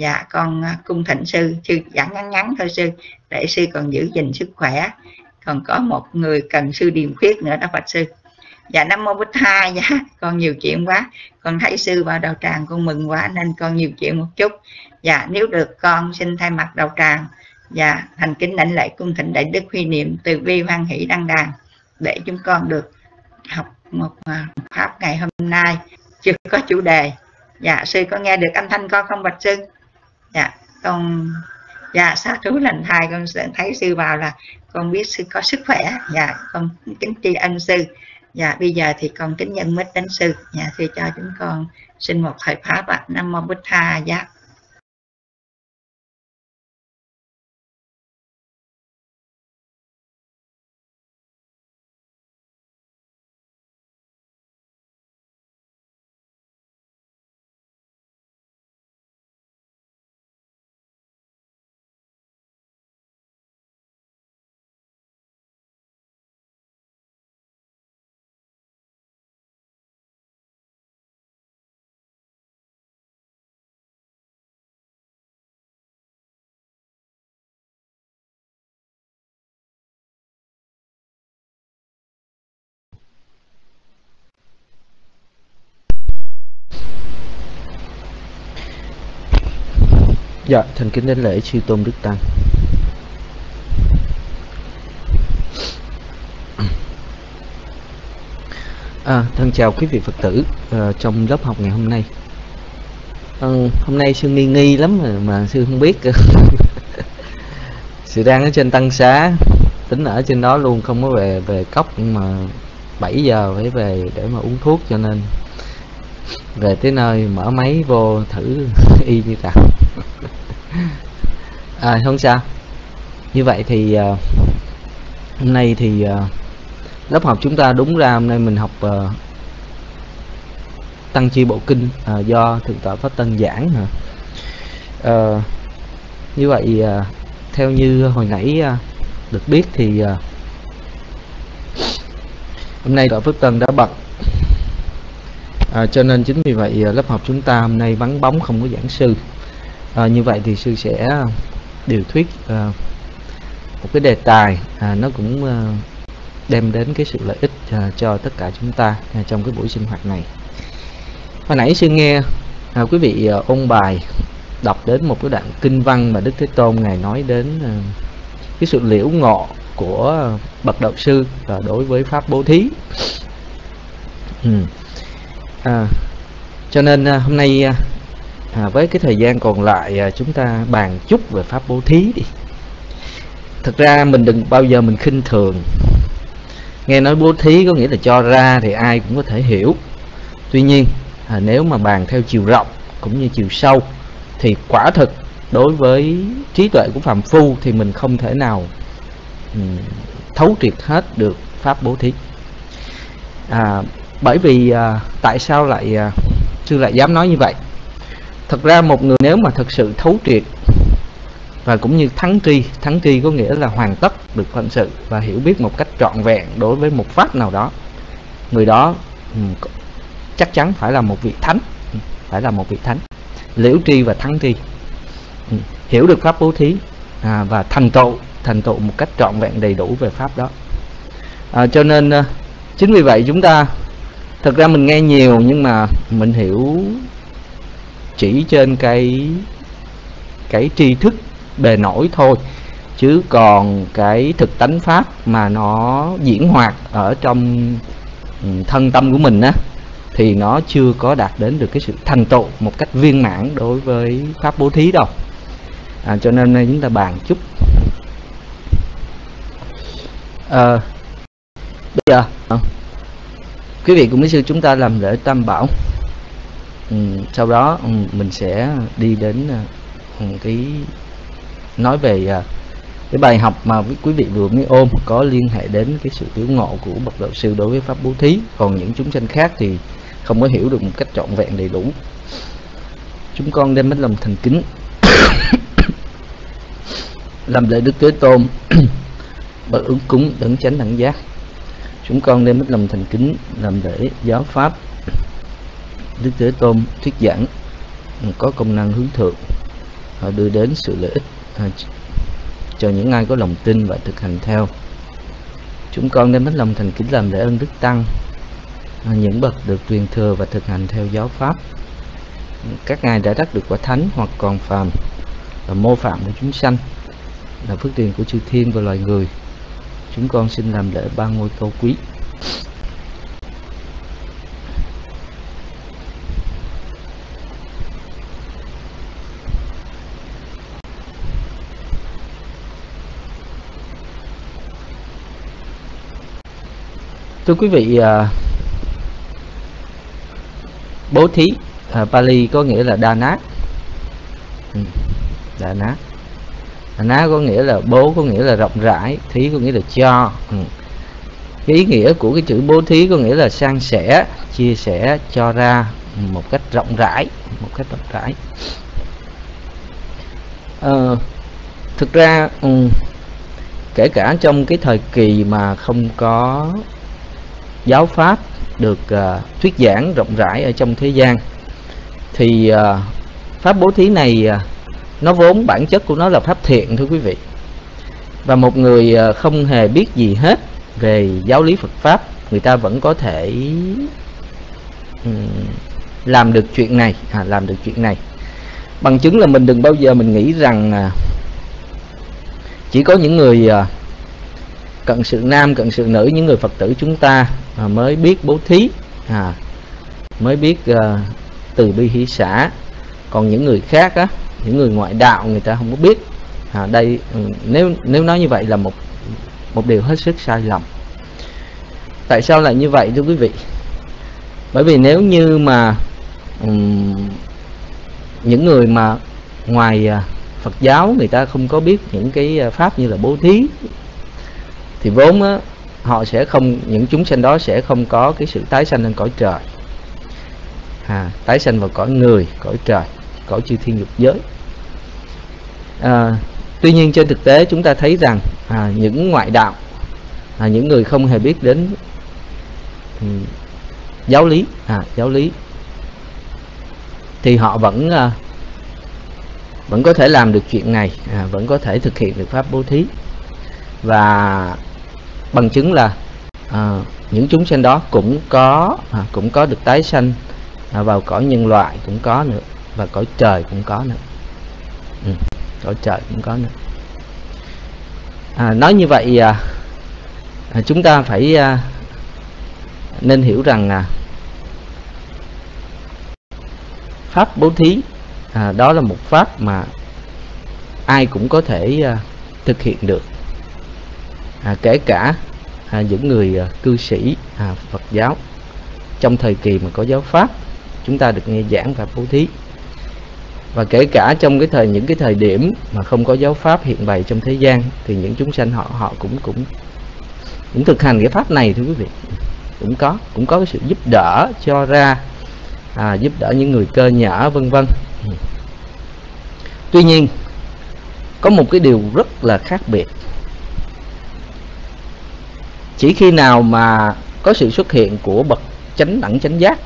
dạ con à, cung thỉnh sư sư giảng ngắn ngắn thôi sư, để sư còn giữ gìn sức khỏe. Còn có một người cần sư điềm khuyết nữa đó bạch sư. Dạ nam mô bích tha dạ con nhiều chuyện quá. Con thấy sư vào đầu tràng, con mừng quá, nên con nhiều chuyện một chút. Dạ nếu được, con xin thay mặt đầu tràng. Và thành kính lãnh lễ cung thỉnh đại đức huy niệm từ bi hoan hỷ đăng đàn, để chúng con được học một à, pháp ngày hôm nay. Chưa có chủ đề. Dạ sư có nghe được âm thanh con không bạch sư? Dạ con dạ sa trú lành thai con thấy sư vào là con biết sư, có sức khỏe. Dạ con kính tri ân sư. Dạ bây giờ thì con kính nhân mít đến sư. Dạ thì cho chúng con, xin một thời pháp ạ. Nam mô bích tha dạ Dạ, thành kính đến lễ sư tôn đức tăng. À, thân chào quý vị Phật tử uh, trong lớp học ngày hôm nay. À, hôm nay sư nghi nghi lắm mà, mà sư không biết. sư đang ở trên tăng xá, tính ở trên đó luôn không có về về cốc mà 7 giờ phải về để mà uống thuốc cho nên về tới nơi mở máy vô thử y như rằng à, không sao. Như vậy thì uh, hôm nay thì uh, lớp học chúng ta đúng ra hôm nay mình học uh, tăng chi bộ kinh uh, do thượng tọa pháp tân giảng hả? Uh, như vậy uh, theo như hồi nãy uh, được biết thì uh, hôm nay tọa pháp tân đã bật à, cho nên chính vì vậy lớp học chúng ta hôm nay vắng bóng không có giảng sư à, như vậy thì sư sẽ à, điều thuyết à, một cái đề tài à, nó cũng à, đem đến cái sự lợi ích à, cho tất cả chúng ta à, trong cái buổi sinh hoạt này hồi nãy sư nghe à, quý vị à, ôn bài đọc đến một cái đoạn kinh văn mà đức thế tôn ngài nói đến à, cái sự liễu ngộ của à, bậc đạo sư à, đối với pháp bố thí ừ. à, cho nên à, hôm nay à, à, với cái thời gian còn lại à, chúng ta bàn chút về pháp bố thí đi. Thật ra mình đừng bao giờ mình khinh thường. Nghe nói bố thí có nghĩa là cho ra thì ai cũng có thể hiểu. Tuy nhiên à, nếu mà bàn theo chiều rộng cũng như chiều sâu thì quả thực đối với trí tuệ của phàm phu thì mình không thể nào um, thấu triệt hết được pháp bố thí. À, bởi vì à, tại sao lại à, sư lại dám nói như vậy? Thật ra một người nếu mà thật sự thấu triệt và cũng như thắng tri thắng tri có nghĩa là hoàn tất được phận sự và hiểu biết một cách trọn vẹn đối với một pháp nào đó người đó ừ, chắc chắn phải là một vị thánh ừ, phải là một vị thánh liễu tri và thắng tri. Ừ, hiểu được pháp bố thí à, và thành tựu thành tựu một cách trọn vẹn đầy đủ về pháp đó. À, cho nên à, chính vì vậy chúng ta thực ra mình nghe nhiều nhưng mà mình hiểu chỉ trên cái cái tri thức bề nổi thôi. Chứ còn cái thực tánh pháp mà nó diễn hoạt ở trong ừ, thân tâm của mình á thì nó chưa có đạt đến được cái sự thành tựu một cách viên mãn đối với pháp bố thí đâu. À, cho nên nay chúng ta bàn chút. À, bây giờ à, quý vị cùng với sư chúng ta làm lễ tam bảo. Ừ, sau đó ừ, mình sẽ đi đến ờ, ừ, cái, nói về ờ, cái bài học mà quý vị vừa mới ôm có liên hệ đến cái sự tiểu ngộ của bậc đạo sư đối với pháp bố thí. Còn những chúng sanh khác thì không có hiểu được một cách trọn vẹn đầy đủ. Chúng con đem hết lòng thành kính, làm lễ đức thế tôn bậc ứng cúng đấng chánh đẳng giác. Chúng con đem hết lòng thành kính, làm lễ giáo pháp đức thế tôn thuyết giảng, có công năng hướng thượng. Họ đưa đến sự lợi ích cho những ai có lòng tin và thực hành theo. Chúng con đem hết lòng thành kính làm lễ ơn đức tăng. Những bậc được truyền thừa và thực hành theo giáo pháp. Các ngài đã đắc được quả thánh hoặc còn phàm là mô phạm của chúng sanh, là phước tiền của chư thiên và loài người. Chúng con xin làm lễ ba ngôi câu quý. Thưa quý vị à, bố thí à, Pali có nghĩa là đa nát ừ, đa nát đa nát có nghĩa là bố có nghĩa là rộng rãi thí có nghĩa là cho. Ừ. cái ý nghĩa của cái chữ bố thí có nghĩa là san sẻ chia sẻ cho ra một cách rộng rãi một cách rộng rãi. À, thực ra ừ, kể cả trong cái thời kỳ mà không có giáo pháp được uh, thuyết giảng rộng rãi ở trong thế gian. Thì uh, pháp bố thí này uh, nó vốn bản chất của nó là pháp thiện thưa quý vị. Và một người uh, không hề biết gì hết về giáo lý Phật pháp người ta vẫn có thể um, làm được chuyện này à, làm được chuyện này. Bằng chứng là mình đừng bao giờ mình nghĩ rằng uh, chỉ có những người uh, cận sự nam cận sự nữ những người phật tử chúng ta à, mới biết bố thí à, mới biết à, từ bi hỷ xã. Còn những người khác á những người ngoại đạo người ta không có biết. À, đây ừ, nếu nếu nói như vậy là một một điều hết sức sai lầm. Tại sao lại như vậy thưa quý vị? Bởi vì nếu như mà um, những người mà ngoài uh, Phật giáo người ta không có biết những cái à, pháp như là bố thí thì vốn á, họ sẽ không những chúng sanh đó sẽ không có cái sự tái sanh lên cõi trời. À, tái sanh vào cõi người cõi trời cõi chư thiên dục giới. À, tuy nhiên trên thực tế chúng ta thấy rằng à, những ngoại đạo à, những người không hề biết đến ừ, giáo lý à, giáo lý thì họ vẫn à, vẫn có thể làm được chuyện này à, vẫn có thể thực hiện được pháp bố thí. Và bằng chứng là à, những chúng sanh đó cũng có à, cũng có được tái sanh à, vào cõi nhân loại cũng có nữa và cõi trời cũng có nữa. Ừ, cõi trời cũng có nữa. À, nói như vậy à, à, chúng ta phải à, nên hiểu rằng à, pháp bố thí à, đó là một pháp mà ai cũng có thể à, thực hiện được à, kể cả à, những người à, cư sĩ à, Phật giáo trong thời kỳ mà có giáo pháp chúng ta được nghe giảng và bố thí. Và kể cả trong cái thời những cái thời điểm mà không có giáo pháp hiện bày trong thế gian thì những chúng sanh họ họ cũng cũng cũng thực hành cái pháp này thưa quý vị. Cũng có cũng có cái sự giúp đỡ cho ra à, giúp đỡ những người cơ nhở vân vân. Tuy nhiên có một cái điều rất là khác biệt chỉ khi nào mà có sự xuất hiện của bậc chánh đẳng chánh giác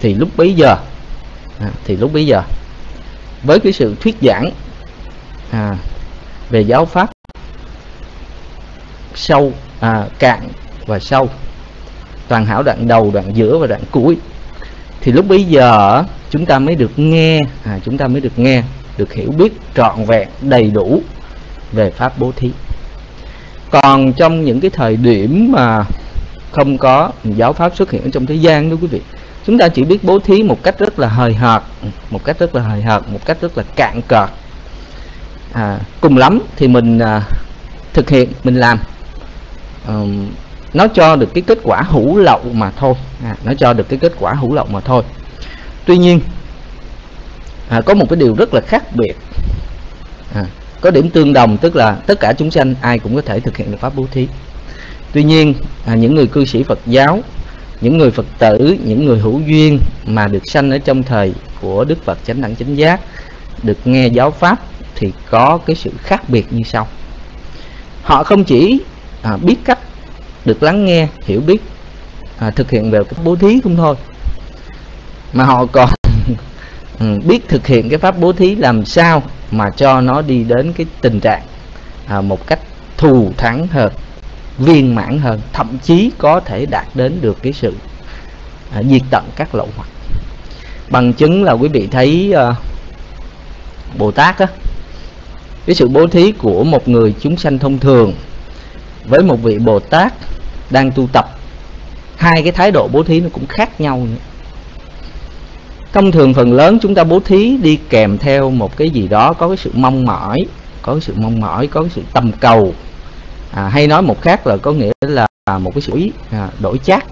thì lúc bấy giờ à, thì lúc bấy giờ. Với cái sự thuyết giảng à, về giáo pháp sâu à, cạn và sâu toàn hảo đoạn đầu đoạn giữa và đoạn cuối thì lúc bấy giờ chúng ta mới được nghe à, chúng ta mới được nghe được hiểu biết trọn vẹn đầy đủ về pháp bố thí còn trong những cái thời điểm mà không có giáo pháp xuất hiện ở trong thế gian đó quý vị chúng ta chỉ biết bố thí một cách rất là hời hợt một cách rất là hời hợt một cách rất là cạn cợt. À, cùng lắm thì mình à, thực hiện mình làm. À, nó cho được cái kết quả hữu lậu mà thôi. À, nó cho được cái kết quả hữu lậu mà thôi. Tuy nhiên à, có một cái điều rất là khác biệt. À, có điểm tương đồng tức là tất cả chúng sanh ai cũng có thể thực hiện được pháp bố thí. Tuy nhiên à, những người cư sĩ Phật giáo những người Phật tử những người hữu duyên mà được sanh ở trong thời của Đức Phật chánh đẳng chánh giác được nghe giáo pháp thì có cái sự khác biệt như sau. Họ không chỉ à, biết cách được lắng nghe hiểu biết à, thực hiện về cái bố thí không thôi mà họ còn ừ, biết thực hiện cái pháp bố thí làm sao mà cho nó đi đến cái tình trạng à, một cách thù thắng hơn viên mãn hơn thậm chí có thể đạt đến được cái sự à, diệt tận các lậu hoặc bằng chứng là quý vị thấy à, bồ tát á cái sự bố thí của một người chúng sanh thông thường với một vị bồ tát đang tu tập hai cái thái độ bố thí nó cũng khác nhau nữa thông thường phần lớn chúng ta bố thí đi kèm theo một cái gì đó có cái sự mong mỏi có cái sự mong mỏi có cái sự tâm cầu. À, hay nói một khác là có nghĩa là một cái sự à, đổi chác.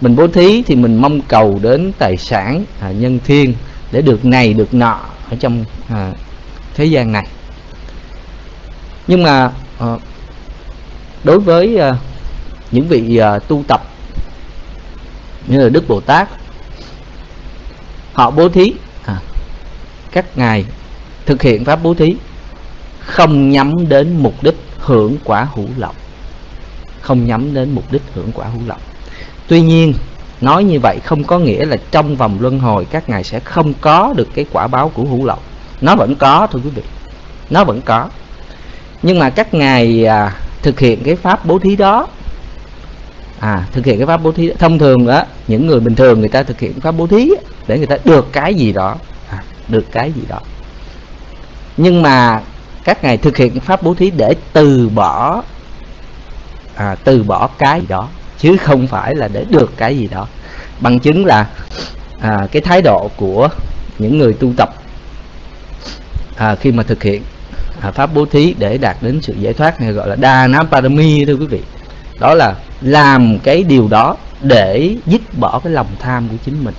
Mình bố thí thì mình mong cầu đến tài sản à, nhân thiên để được này được nọ ở trong à, thế gian này. Nhưng mà à, đối với à, những vị à, tu tập như là đức bồ tát họ bố thí. À, các ngài thực hiện pháp bố thí không nhắm đến mục đích hưởng quả hữu lộc. Không nhắm đến mục đích hưởng quả hữu lộc. Tuy nhiên nói như vậy không có nghĩa là trong vòng luân hồi các ngài sẽ không có được cái quả báo của hữu lộc. Nó vẫn có thưa quý vị. Nó vẫn có. Nhưng mà các ngài à, thực hiện cái pháp bố thí đó à thực hiện cái pháp bố thí thông thường á những người bình thường người ta thực hiện pháp bố thí để người ta được cái gì đó. À, được cái gì đó. Nhưng mà các ngài thực hiện pháp bố thí để từ bỏ à, từ bỏ cái gì đó chứ không phải là để được cái gì đó. Bằng chứng là à, cái thái độ của những người tu tập à, khi mà thực hiện à, pháp bố thí để đạt đến sự giải thoát này gọi là đa nam parami thưa quý vị đó là làm cái điều đó để dứt bỏ cái lòng tham của chính mình.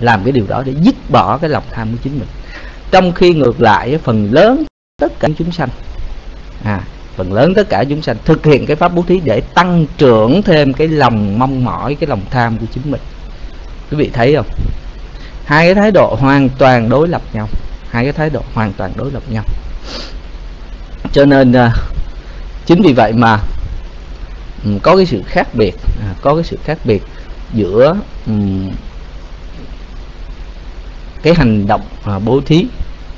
Làm cái điều đó để dứt bỏ cái lòng tham của chính mình. Trong khi ngược lại, phần lớn tất cả chúng sanh à phần lớn tất cả chúng sanh thực hiện cái pháp bố thí để tăng trưởng thêm cái lòng mong mỏi, cái lòng tham của chính mình. Quý vị thấy không? Hai cái thái độ hoàn toàn đối lập nhau. Hai cái thái độ hoàn toàn đối lập nhau. Cho nên à, chính vì vậy mà có cái sự khác biệt à, có cái sự khác biệt giữa um, cái hành động à, bố thí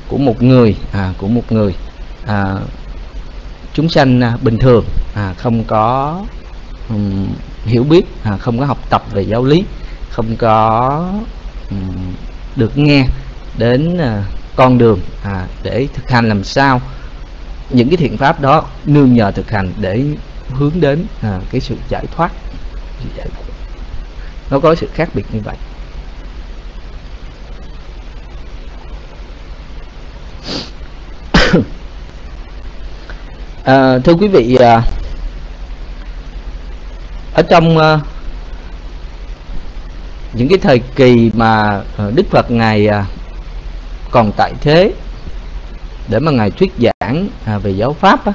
của một người à, của một người à, chúng sanh à, bình thường à, không có um, hiểu biết à, không có học tập về giáo lý không có um, được nghe đến à, con đường à, để thực hành làm sao. Những cái thiện pháp đó nương nhờ thực hành để hướng đến à, cái sự giải thoát nó có sự khác biệt như vậy. À, thưa quý vị à, ở trong à, những cái thời kỳ mà à, Đức Phật ngài à, còn tại thế để mà ngài thuyết giảng à, về giáo pháp á,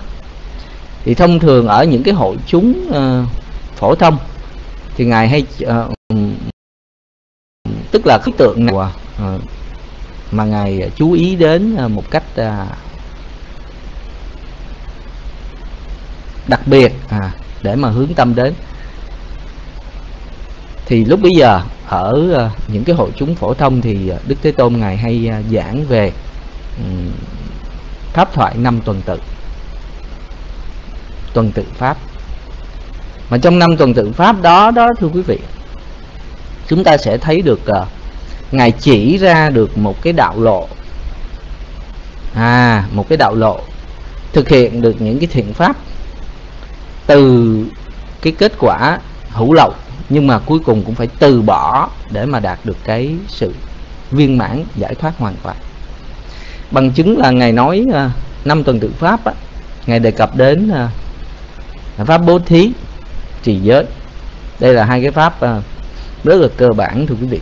thì thông thường ở những cái hội chúng uh, phổ thông thì ngài hay uh, tức là cái tượng nào uh, ờ, mà ngài chú ý đến uh, một cách uh, đặc biệt à, để mà hướng tâm đến. Thì lúc bây giờ ở uh, những cái hội chúng phổ thông thì uh, Đức Thế Tôn ngài hay uh, giảng về um, pháp thoại năm tuần tự tuần tự pháp. Mà trong năm tuần tự pháp đó đó thưa quý vị chúng ta sẽ thấy được uh, ngài chỉ ra được một cái đạo lộ. À một cái đạo lộ thực hiện được những cái thiện pháp từ cái kết quả hữu lậu nhưng mà cuối cùng cũng phải từ bỏ để mà đạt được cái sự viên mãn giải thoát hoàn toàn. Bằng chứng là ngài nói uh, năm tuần tự pháp á, ngài đề cập đến uh, pháp bố thí trì giới. Đây là hai cái pháp uh, rất là cơ bản thưa quý vị.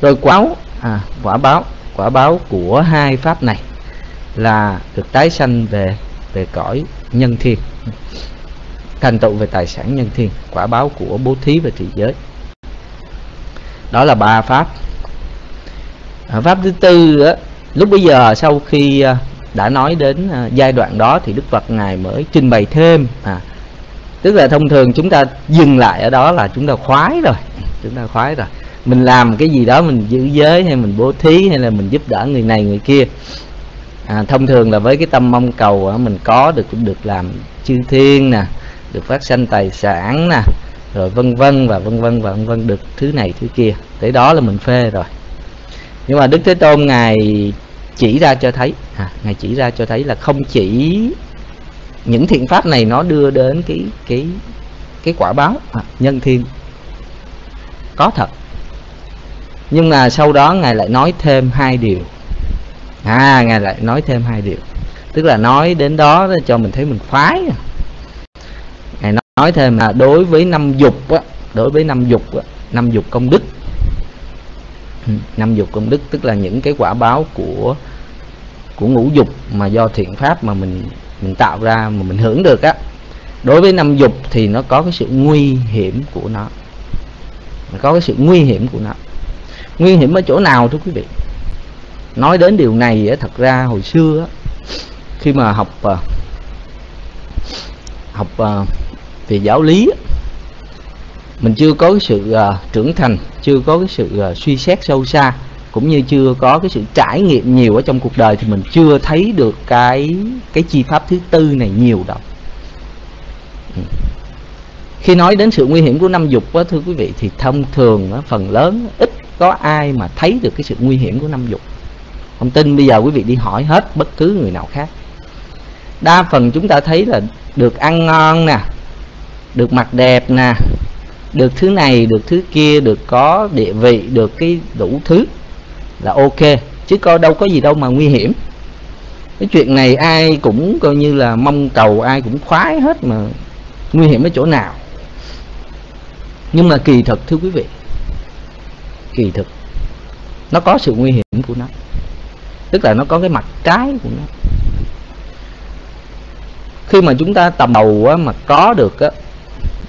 Rồi quả báo à, quả báo quả báo của hai pháp này là được tái sanh về về cõi nhân thiên. Thành tựu về tài sản nhân thiên quả báo của bố thí và trì giới. Đó là ba pháp. À, pháp thứ tư á, lúc bây giờ sau khi à, đã nói đến à, giai đoạn đó thì đức phật ngài mới trình bày thêm à, tức là thông thường chúng ta dừng lại ở đó là chúng ta khoái rồi chúng ta khoái rồi. Mình làm cái gì đó mình giữ giới hay mình bố thí hay là mình giúp đỡ người này người kia. À, thông thường là với cái tâm mong cầu mình có được cũng được làm chư thiên nè được phát sanh tài sản nè rồi vân vân và vân vân và vân vân được thứ này thứ kia. Tới đó là mình phê rồi. Nhưng mà đức thế tôn ngài chỉ ra cho thấy. À, ngài chỉ ra cho thấy là không chỉ những thiện pháp này nó đưa đến cái cái cái quả báo à, nhân thiên. Có thật. Nhưng mà sau đó ngài lại nói thêm hai điều. À ngài lại nói thêm hai điều. Tức là nói đến đó cho mình thấy mình khoái. Ngài nói thêm là đối với năm dục á, đối với năm dục á, năm dục công đức. Ừ, năm dục công đức tức là những cái quả báo của của ngũ dục mà do thiện pháp mà mình mình tạo ra mà mình hưởng được á. Đối với năm dục thì nó có cái sự nguy hiểm của nó. Có cái sự nguy hiểm của nó. Nguy hiểm ở chỗ nào thưa quý vị? Nói đến điều này thật ra hồi xưa khi mà học ờ, học ờ, về giáo lý mình chưa có cái sự ờ, trưởng thành, chưa có cái sự suy xét sâu xa cũng như chưa có cái sự trải nghiệm nhiều ở trong cuộc đời thì mình chưa thấy được cái cái chi pháp thứ tư này nhiều đâu. Ừ. Khi nói đến sự nguy hiểm của năm dục đó, thưa quý vị thì thông thường đó, phần lớn ít có ai mà thấy được cái sự nguy hiểm của năm dục. Không tin bây giờ quý vị đi hỏi hết bất cứ người nào khác. Đa phần chúng ta thấy là được ăn ngon nè được mặc đẹp nè được thứ này được thứ kia được có địa vị được cái đủ thứ là ok chứ có đâu có gì đâu mà nguy hiểm. Cái chuyện này ai cũng coi như là mong cầu ai cũng khoái hết mà nguy hiểm ở chỗ nào. Nhưng mà kỳ thực thưa quý vị kỳ thực nó có sự nguy hiểm của nó. Tức là nó có cái mặt trái của nó. Khi mà chúng ta tầm đầu á, mà có được á,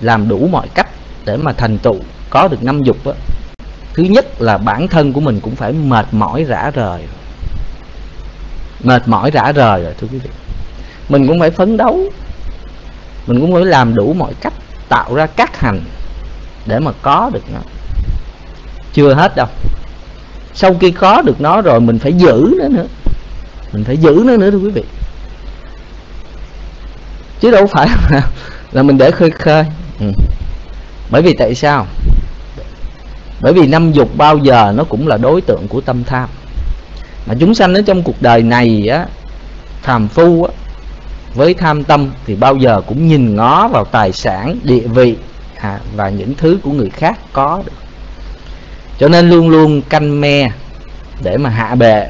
làm đủ mọi cách để mà thành tựu có được năm dục á, thứ nhất là bản thân của mình cũng phải mệt mỏi rã rời. Mệt mỏi rã rời rồi thưa quý vị. Mình cũng phải phấn đấu. Mình cũng phải làm đủ mọi cách tạo ra các hành để mà có được nó. Chưa hết đâu. Sau khi có được nó rồi mình phải giữ nó nữa. Mình phải giữ nó nữa thưa quý vị. Chứ đâu phải là, là mình để khơi khơi. Ừ. bởi vì tại sao? Bởi vì năm dục bao giờ nó cũng là đối tượng của tâm tham. Mà chúng sanh ở trong cuộc đời này á phàm phu á với tham tâm thì bao giờ cũng nhìn ngó vào tài sản địa vị à, và những thứ của người khác có được. Cho nên luôn luôn canh me để mà hạ bệ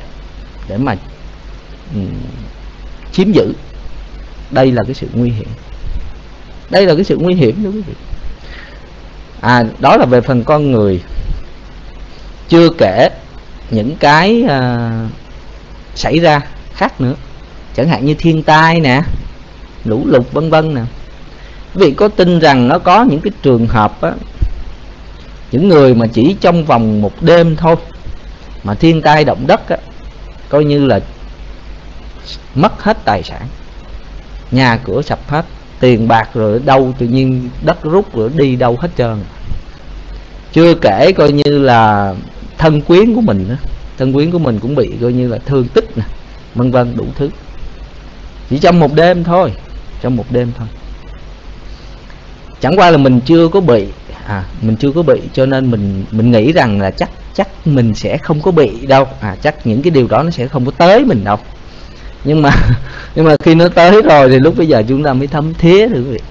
để mà um, chiếm giữ. Đây là cái sự nguy hiểm. Đây là cái sự nguy hiểm đó quý vị. À đó là về phần con người chưa kể những cái uh, xảy ra khác nữa. Chẳng hạn như thiên tai nè lũ lụt vân vân nè. Quý vị có tin rằng nó có những cái trường hợp á những người mà chỉ trong vòng một đêm thôi mà thiên tai động đất á coi như là mất hết tài sản. Nhà cửa sập hết tiền bạc rồi đâu tự nhiên đất rút rồi đi đâu hết trơn chưa kể coi như là thân quyến của mình đó. thân quyến của mình cũng bị coi như là thương tích nè, vân vân, đủ thứ. Chỉ trong một đêm thôi, trong một đêm thôi. Chẳng qua là mình chưa có bị à mình chưa có bị, cho nên mình mình nghĩ rằng là chắc chắc mình sẽ không có bị đâu. À chắc những cái điều đó nó sẽ không có tới mình đâu. Nhưng mà nhưng mà khi nó tới rồi thì lúc bây giờ chúng ta mới thấm thía được việc.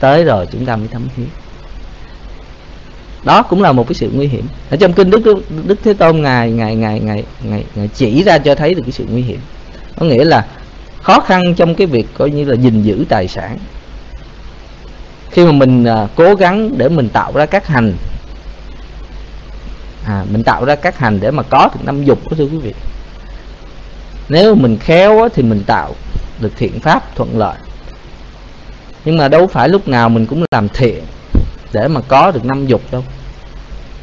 Tới rồi chúng ta mới thấm thía đó cũng là một cái sự nguy hiểm. Ở trong kinh đức đức thế tôn ngài ngài ngài ngài ngài, ngài chỉ ra cho thấy được cái sự nguy hiểm. Có nghĩa là khó khăn trong cái việc coi như là gìn giữ tài sản. Khi mà mình à, cố gắng để mình tạo ra các hành à, mình tạo ra các hành để mà có được năm dục đó thưa quý vị. Nếu mình khéo thì mình tạo được thiện pháp thuận lợi. Nhưng mà đâu phải lúc nào mình cũng làm thiện để mà có được năm dục đâu.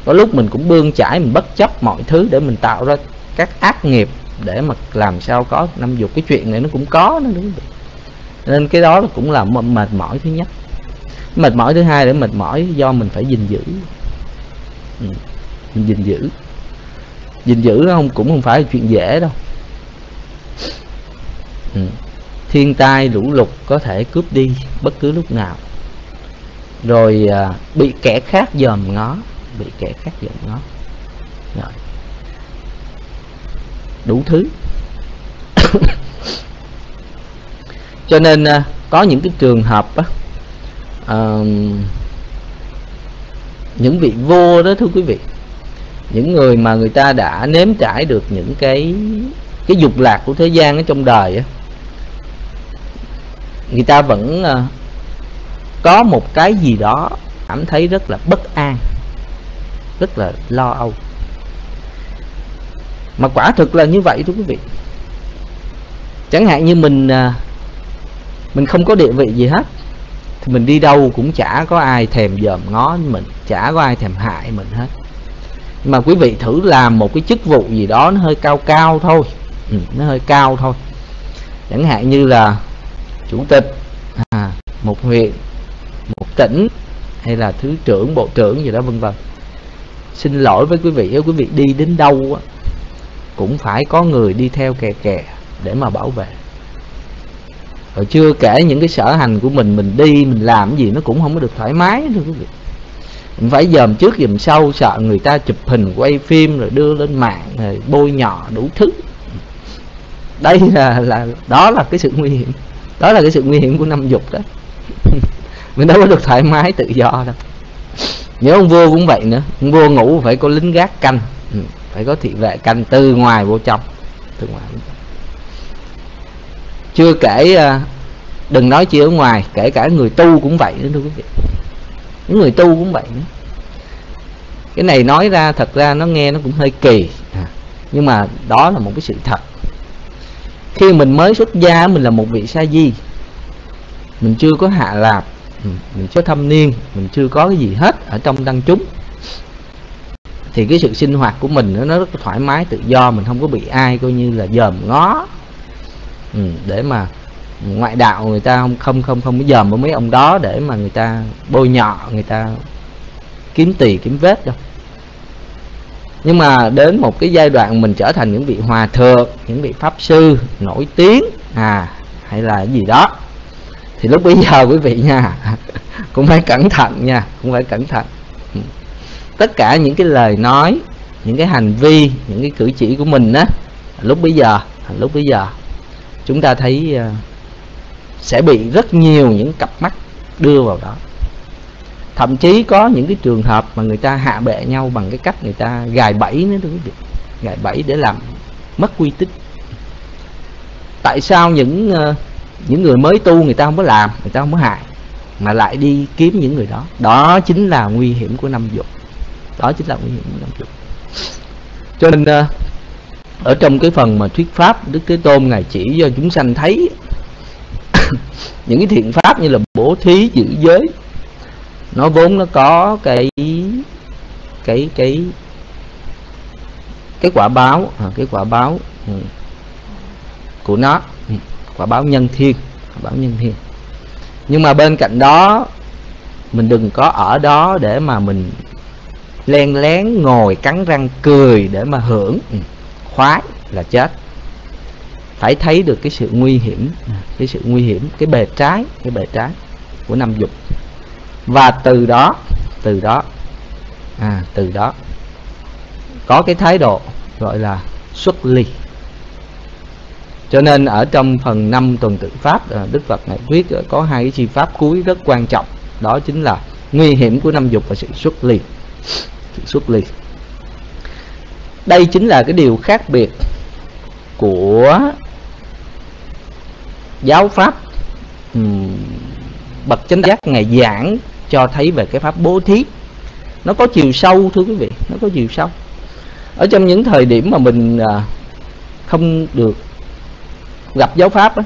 Có lúc mình cũng bươn chải, mình bất chấp mọi thứ để mình tạo ra các ác nghiệp để mà làm sao có năm dục. Cái chuyện này nó cũng có nữa, đúng không? Nên cái đó cũng là mệt mỏi thứ nhất. Mệt mỏi thứ hai để mệt mỏi do mình phải gìn giữ. Ừ. mình gìn giữ. Gìn giữ không, cũng không phải là chuyện dễ đâu. Ừ. thiên tai lũ lụt có thể cướp đi bất cứ lúc nào rồi à, bị kẻ khác dòm ngó bị kẻ khác dòm ngó. Rồi. Đủ thứ. Cho nên à, có những cái trường hợp á, à, những vị vua đó thưa quý vị những người mà người ta đã nếm trải được những cái cái dục lạc của thế gian ở trong đời á người ta vẫn à, có một cái gì đó cảm thấy rất là bất an rất là lo âu. Mà quả thực là như vậy thưa quý vị. Chẳng hạn như mình à, mình không có địa vị gì hết thì mình đi đâu cũng chả có ai thèm dòm ngó mình chả có ai thèm hại mình hết. Nhưng mà quý vị thử làm một cái chức vụ gì đó nó hơi cao cao thôi. Ừ, nó hơi cao thôi. Chẳng hạn như là chủ tịch à, một huyện tỉnh, hay là thứ trưởng, bộ trưởng gì đó, vân vân. Xin lỗi với quý vị, nếu quý vị đi đến đâu cũng phải có người đi theo kè kè để mà bảo vệ. Rồi chưa kể những cái sở hành của mình mình đi, mình làm gì nó cũng không có được thoải mái, thưa quý vị. Mình phải dòm trước dòm sau, sợ người ta chụp hình, quay phim, rồi đưa lên mạng, rồi bôi nhọ đủ thứ. Đây là là, đó là cái sự nguy hiểm. Đó là cái sự nguy hiểm của năm dục đó mình đâu có được thoải mái tự do đâu. Nhớ ông vua cũng vậy nữa. Ông vua ngủ phải có lính gác canh. Ừ, phải có thị vệ canh từ ngoài vô trong. Từ ngoài chưa kể à, đừng nói chỉ ở ngoài kể cả người tu cũng vậy nữa thưa quý vị. Những người tu cũng vậy nữa. Cái này nói ra thật ra nó nghe nó cũng hơi kỳ. À, nhưng mà đó là một cái sự thật. Khi mình mới xuất gia mình là một vị sa di. Mình chưa có hạ lạp mình chưa thâm niên mình chưa có cái gì hết ở trong đăng chúng. Thì cái sự sinh hoạt của mình nó rất thoải mái tự do mình không có bị ai coi như là dòm ngó. Ừ, để mà ngoại đạo người ta không không không không có dòm với mấy ông đó để mà người ta bôi nhọ người ta kiếm tỳ kiếm vết đâu. Nhưng mà đến một cái giai đoạn mình trở thành những vị hòa thượng những vị pháp sư nổi tiếng à hay là gì đó thì lúc bây giờ quý vị nha, cũng phải cẩn thận nha, cũng phải cẩn thận. Tất cả những cái lời nói, những cái hành vi, những cái cử chỉ của mình á, lúc bây giờ, lúc bây giờ, chúng ta thấy ờ, sẽ bị rất nhiều những cặp mắt đưa vào đó. Thậm chí có những cái trường hợp mà người ta hạ bệ nhau bằng cái cách người ta gài bẫy nữa thưa quý vị, gài bẫy để làm mất uy tín tại sao những ờ, những người mới tu người ta không có làm người ta không có hại mà lại đi kiếm những người đó. Đó chính là nguy hiểm của năm dục. Đó chính là nguy hiểm của năm dục. Cho nên ờ, ở trong cái phần mà thuyết pháp đức thế tôn ngài chỉ cho chúng sanh thấy những cái thiện pháp như là bố thí giữ giới nó vốn nó có cái cái cái cái quả báo à, cái quả báo ừ, của nó quả báo nhân thiên, quả báo nhân thiên. Nhưng mà bên cạnh đó, mình đừng có ở đó để mà mình len lén ngồi cắn răng cười để mà hưởng. Ừ, khoái là chết. Phải thấy được cái sự nguy hiểm, cái sự nguy hiểm, cái bề trái, cái bề trái của năm dục. Và từ đó từ đó à từ đó, có cái thái độ gọi là xuất ly cho nên ở trong phần 5 tuần tự pháp à, Đức Phật ngài viết à, có hai cái chi pháp cuối rất quan trọng. Đó chính là nguy hiểm của năm dục và sự xuất ly. Sự xuất ly. Đây chính là cái điều khác biệt của giáo pháp bậc chánh giác ngày giảng cho thấy về cái pháp bố thí. Nó có chiều sâu, thưa quý vị, nó có chiều sâu. Ở trong những thời điểm mà mình à, không được gặp giáo pháp á,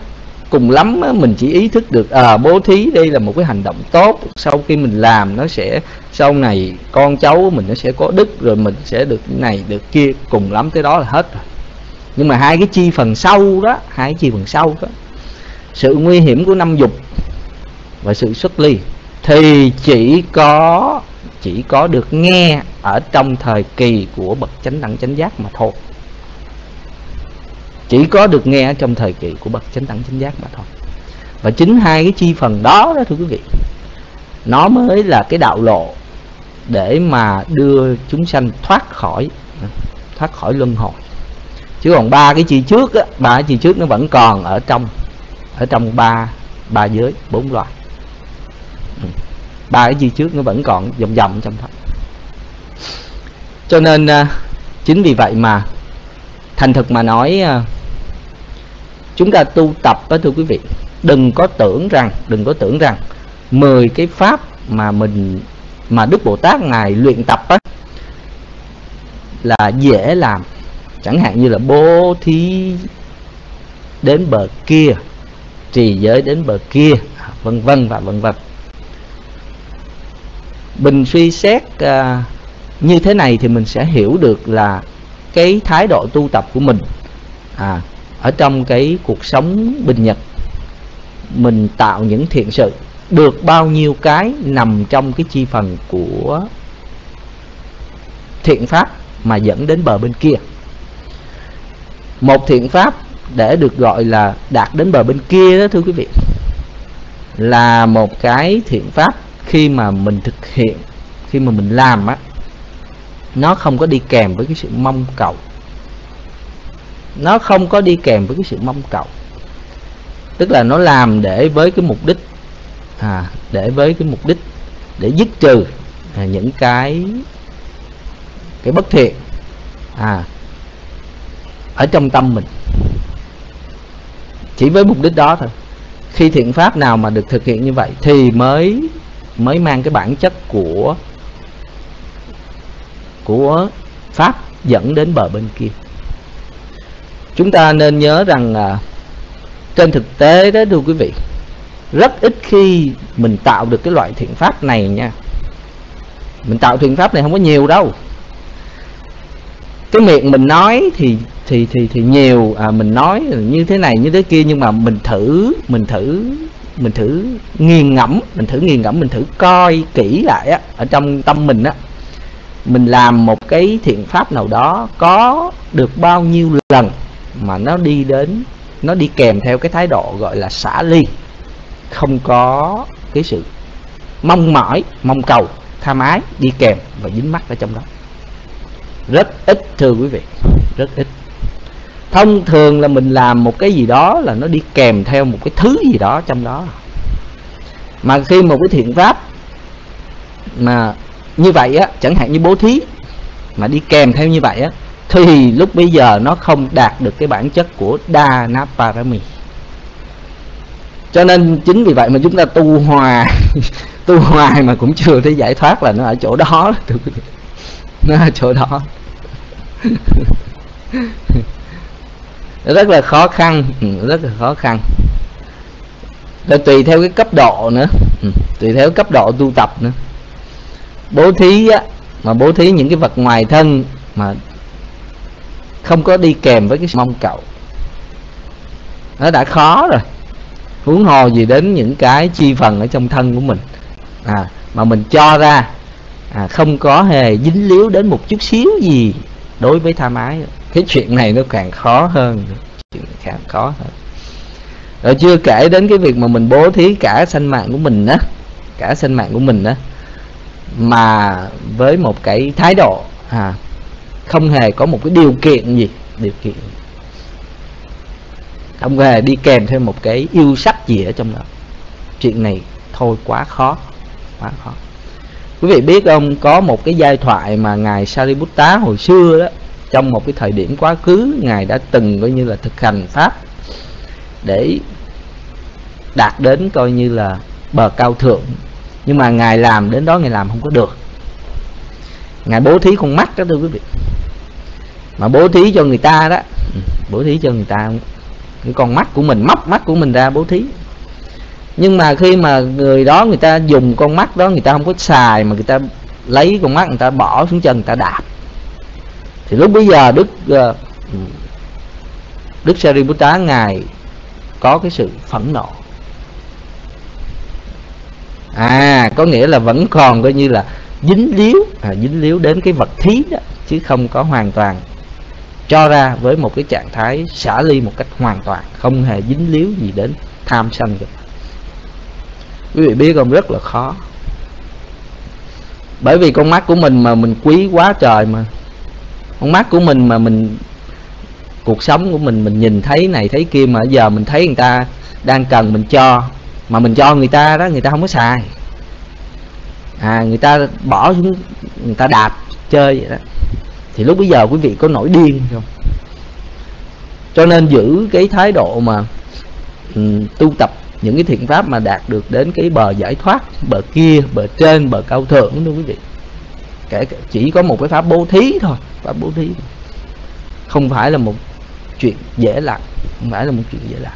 cùng lắm á, mình chỉ ý thức được à, bố thí đây là một cái hành động tốt sau khi mình làm nó sẽ sau này con cháu mình nó sẽ có đức rồi mình sẽ được này được kia cùng lắm tới đó là hết rồi. Nhưng mà hai cái chi phần sau đó hai cái chi phần sau đó sự nguy hiểm của năm dục và sự xuất ly thì chỉ có chỉ có được nghe ở trong thời kỳ của bậc chánh đẳng chánh giác mà thôi chỉ có được nghe trong thời kỳ của bậc chánh đẳng chánh giác mà thôi. Và chính hai cái chi phần đó đó, thưa quý vị, nó mới là cái đạo lộ để mà đưa chúng sanh thoát khỏi thoát khỏi luân hồi. Chứ còn ba cái chi trước á, ba cái chi trước nó vẫn còn ở trong ở trong ba ba giới, bốn loại ừ. ba cái chi trước nó vẫn còn vòng vòng trong đó. Cho nên à, chính vì vậy mà thành thực mà nói à, chúng ta tu tập đó thưa quý vị đừng có tưởng rằng đừng có tưởng rằng 10 cái pháp mà mình mà Đức Bồ Tát ngài luyện tập á là dễ làm. Chẳng hạn như là bố thí đến bờ kia trì giới đến bờ kia vân vân và vân vân. Mình suy xét uh, như thế này thì mình sẽ hiểu được là cái thái độ tu tập của mình. À, ở trong cái cuộc sống bình nhật mình tạo những thiện sự được bao nhiêu cái nằm trong cái chi phần của thiện pháp mà dẫn đến bờ bên kia. Một thiện pháp để được gọi là đạt đến bờ bên kia đó thưa quý vị là một cái thiện pháp khi mà mình thực hiện khi mà mình làm á nó không có đi kèm với cái sự mong cầu. Nó không có đi kèm với cái sự mong cầu. Tức là nó làm để với cái mục đích à, để với cái mục đích để dứt trừ à, những cái cái bất thiện à ở trong tâm mình. Chỉ với mục đích đó thôi. Khi thiện pháp nào mà được thực hiện như vậy thì mới mới mang cái bản chất của của pháp dẫn đến bờ bên kia. Chúng ta nên nhớ rằng à, trên thực tế đó thưa quý vị rất ít khi mình tạo được cái loại thiện pháp này nha. Mình tạo thiện pháp này không có nhiều đâu. Cái miệng mình nói thì thì thì thì nhiều à, mình nói như thế này như thế kia nhưng mà mình thử mình thử mình thử nghiền ngẫm mình thử nghiền ngẫm mình thử coi kỹ lại á ở trong tâm mình á mình làm một cái thiện pháp nào đó có được bao nhiêu lần mà nó đi đến, nó đi kèm theo cái thái độ gọi là xả ly, không có cái sự mong mỏi, mong cầu tham ái đi kèm và dính mắc ở trong đó. Rất ít, thưa quý vị, rất ít. Thông thường là mình làm một cái gì đó là nó đi kèm theo một cái thứ gì đó trong đó. Mà khi một cái thiện pháp mà như vậy á, chẳng hạn như bố thí mà đi kèm theo như vậy á, thì lúc bây giờ nó không đạt được cái bản chất của đa naparami cho nên chính vì vậy mà chúng ta tu hòa tu hoài mà cũng chưa thấy giải thoát là nó ở chỗ đó. Nó ở chỗ đó. Rất là khó khăn ừ, rất là khó khăn. Rồi tùy theo cái cấp độ nữa ừ, tùy theo cấp độ tu tập nữa bố thí á mà bố thí những cái vật ngoài thân mà không có đi kèm với cái mong cầu. Nó đã khó rồi. Huống hồ gì đến những cái chi phần ở trong thân của mình. À, mà mình cho ra à, không có hề dính líu đến một chút xíu gì đối với tham ái cái chuyện này nó càng khó hơn chuyện càng khó hơn. Rồi chưa kể đến cái việc mà mình bố thí cả sanh mạng của mình á cả sanh mạng của mình á mà với một cái thái độ à, không hề có một cái điều kiện gì điều kiện. Không hề đi kèm thêm một cái yêu sách gì ở trong đó. Chuyện này thôi quá khó quá khó. Quý vị biết không có một cái giai thoại mà ngài Sariputta hồi xưa đó trong một cái thời điểm quá khứ ngài đã từng coi như là thực hành pháp để đạt đến coi như là bờ cao thượng nhưng mà ngài làm, đến đó ngài làm không có được. Ngài bố thí con mắt đó, thưa quý vị. Mà bố thí cho người ta đó ừ, bố thí cho người ta. Cái con mắt của mình, móc mắt của mình ra bố thí. Nhưng mà khi mà người đó, người ta dùng con mắt đó, người ta không có xài mà người ta lấy con mắt, người ta bỏ xuống chân, người ta đạp. Thì lúc bây giờ đức ờ, ừ, đức Sariputta ngài có cái sự phẫn nộ à có nghĩa là vẫn còn coi như là dính líu à, dính líu đến cái vật thí đó chứ không có hoàn toàn cho ra với một cái trạng thái xả ly một cách hoàn toàn không hề dính líu gì đến tham sân được quý vị biết không rất là khó. Bởi vì con mắt của mình mà mình quý quá trời mà con mắt của mình mà mình cuộc sống của mình mình nhìn thấy này thấy kia mà giờ mình thấy người ta đang cần mình cho mà mình cho người ta đó người ta không có xài. À người ta bỏ xuống người ta đạp chơi vậy đó. Thì lúc bây giờ quý vị có nổi điên không? Cho nên giữ cái thái độ mà um, tu tập những cái thiện pháp mà đạt được đến cái bờ giải thoát bờ kia bờ trên bờ cao thượng đó quý vị. Kể chỉ có một cái pháp bố thí thôi pháp bố thí không phải là một chuyện dễ làm không phải là một chuyện dễ làm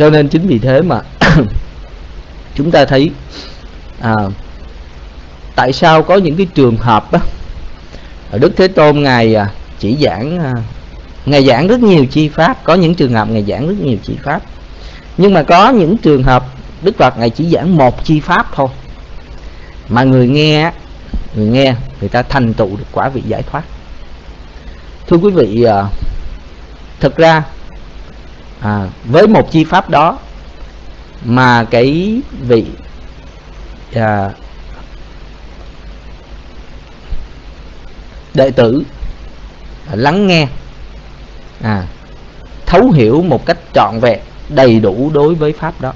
cho nên chính vì thế mà chúng ta thấy à, tại sao có những cái trường hợp á, Đức Thế Tôn ngài à, chỉ giảng à, ngài giảng rất nhiều chi pháp có những trường hợp ngài giảng rất nhiều chi pháp. Nhưng mà có những trường hợp Đức Phật ngài chỉ giảng một chi pháp thôi. Mà người nghe người nghe người ta thành tựu được quả vị giải thoát. Thưa quý vị à, thật thực ra à, với một chi pháp đó mà cái vị à, đệ tử à, lắng nghe à, thấu hiểu một cách trọn vẹn đầy đủ đối với pháp đó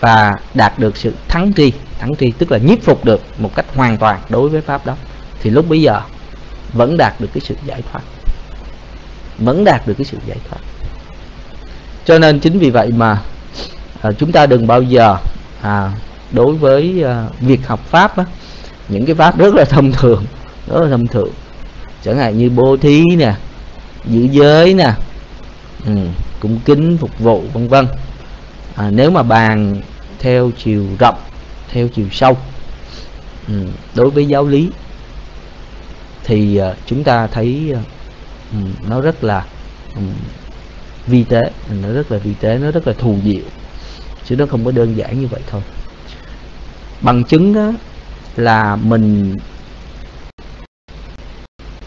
và đạt được sự thắng tri thắng tri tức là nhiếp phục được một cách hoàn toàn đối với pháp đó thì lúc bây giờ vẫn đạt được cái sự giải thoát vẫn đạt được cái sự giải thoát cho nên chính vì vậy mà à, chúng ta đừng bao giờ à, đối với à, việc học pháp á, những cái pháp rất là thông thường rất là thông thường. Chẳng hạn như bố thí nè giữ giới nè ừ, cung kính phục vụ vân vân. À, nếu mà bàn theo chiều rộng theo chiều sâu ừ, đối với giáo lý thì à, chúng ta thấy à, ừ, nó rất là um, vi tế. Nó rất là vi tế, nó rất là thù diệu. Chứ nó không có đơn giản như vậy thôi. Bằng chứng đó là mình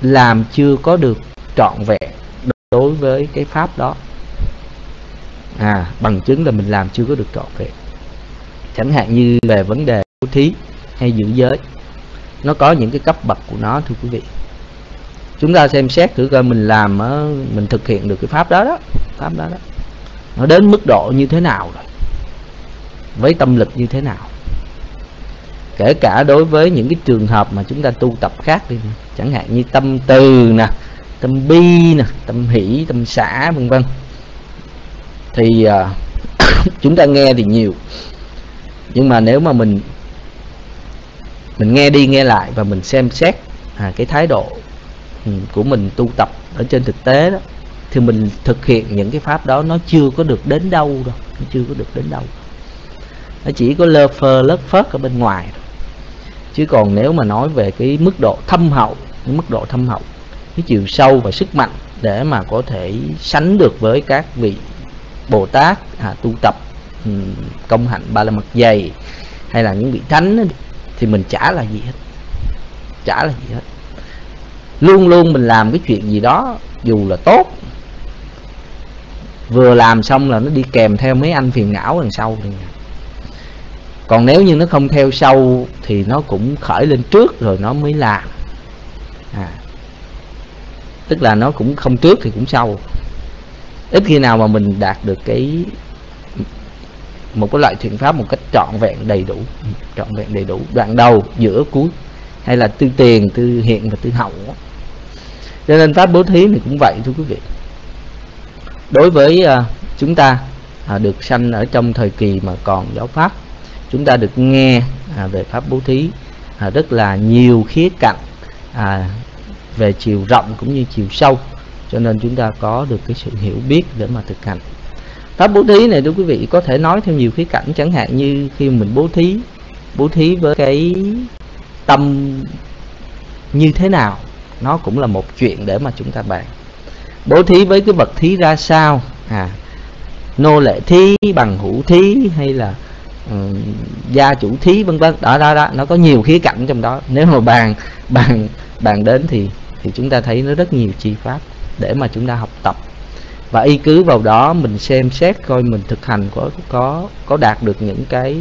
làm chưa có được trọn vẹn đối với cái pháp đó. À bằng chứng là mình làm chưa có được trọn vẹn. Chẳng hạn như về vấn đề bố thí hay giữ giới, nó có những cái cấp bậc của nó, thưa quý vị chúng ta xem xét thử coi mình làm mình thực hiện được cái pháp đó đó. Pháp đó đó. Nó đến mức độ như thế nào rồi? Với tâm lực như thế nào? Kể cả đối với những cái trường hợp mà chúng ta tu tập khác đi chẳng hạn như tâm từ nè tâm bi nè tâm hỷ tâm xã vân vân. Thì uh, chúng ta nghe thì nhiều. Nhưng mà nếu mà mình mình nghe đi nghe lại và mình xem xét à, cái thái độ của mình tu tập ở trên thực tế đó thì mình thực hiện những cái pháp đó nó chưa có được đến đâu đâu nó chưa có được đến đâu. Nó chỉ có lơ phơ lớp phớt ở bên ngoài chứ còn nếu mà nói về cái mức độ thâm hậu cái mức độ thâm hậu cái chiều sâu và sức mạnh để mà có thể sánh được với các vị bồ tát à, tu tập ừ, công hạnh ba la mật dày hay là những vị thánh ấy, thì mình chả là gì hết. Chả là gì hết luôn luôn mình làm cái chuyện gì đó dù là tốt. Vừa làm xong là nó đi kèm theo mấy anh phiền não đằng sau thì còn nếu như nó không theo sau thì nó cũng khởi lên trước rồi nó mới làm. À, tức là nó cũng không trước thì cũng sau. Ít khi nào mà mình đạt được cái một cái loại thiện pháp một cách trọn vẹn đầy đủ trọn vẹn đầy đủ. Đoạn đầu giữa cuối hay là tư tiền tư hiện và tư hậu cho nên pháp bố thí này cũng vậy thưa quý vị. Đối với uh, chúng ta uh, được sanh ở trong thời kỳ mà còn giáo pháp chúng ta được nghe à, về pháp bố thí à, rất là nhiều khía cạnh à, về chiều rộng cũng như chiều sâu. Cho nên chúng ta có được cái sự hiểu biết để mà thực hành. Pháp bố thí này thưa quý vị có thể nói theo nhiều khía cạnh. Chẳng hạn như khi mình bố thí bố thí với cái tâm như thế nào nó cũng là một chuyện để mà chúng ta bàn. Bố thí với cái vật thí ra sao? À nô lệ thí bằng hữu thí hay là um, gia chủ thí vân vân. Đó đó đó nó có nhiều khía cạnh trong đó. Nếu mà bàn bàn bàn đến thì thì chúng ta thấy nó rất nhiều chi pháp để mà chúng ta học tập. Và y cứ vào đó mình xem xét coi mình thực hành có có có đạt được những cái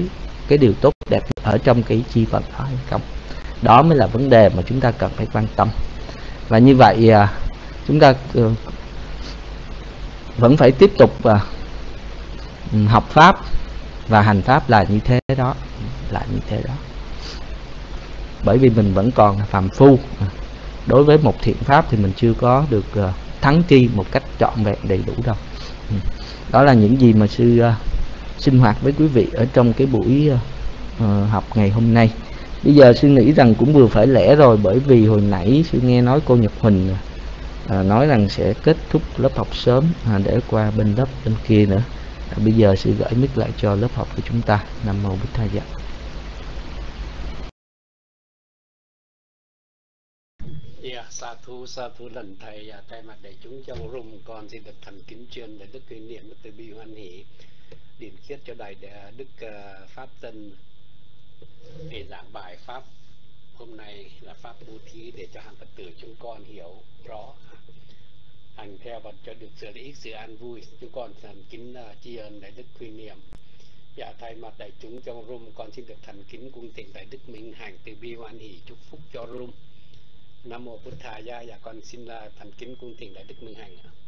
cái điều tốt đẹp ở trong cái chi phật đó hay không. Đó mới là vấn đề mà chúng ta cần phải quan tâm và như vậy à, chúng ta ừ, vẫn phải tiếp tục à, ừ, học pháp và hành pháp là như thế đó, là như thế đó. Bởi vì mình vẫn còn phàm phu. Đối với một thiện pháp thì mình chưa có được à, thắng chi một cách trọn vẹn đầy đủ đâu. Ừ. Đó là những gì mà sư sinh hoạt với quý vị ở trong cái buổi ờ, học ngày hôm nay bây giờ suy nghĩ rằng cũng vừa phải lẽ rồi bởi vì hồi nãy sư nghe nói cô Nhật Huỳnh à, nói rằng sẽ kết thúc lớp học sớm à, để qua bên lớp bên kia nữa. À, bây giờ sư gửi mic lại cho lớp học của chúng ta. Nam mô bích tha dạ Yeah, sa thu sa thu lần thầy à, thay mặt đại chúng trong rung con xin được thành kính chuyên để đức kỷ niệm đức từ bi hoan hỷ điển khiết cho đại đức uh, pháp tân để giảng bài pháp. Hôm nay là pháp bố thí để cho hàng phật tử chúng con hiểu rõ. Hành theo và cho được sự lợi ích sự an vui. Chúng con thành kính uh, tri ân đại đức quy niệm. Dạ thay mặt đại chúng trong room con xin được thành kính cung thỉnh đại đức minh hạnh từ bi hoan hỷ chúc phúc cho room nam mô bổn thà gia. Dạ con xin là thành kính cung thỉnh đại đức minh hạnh ạ.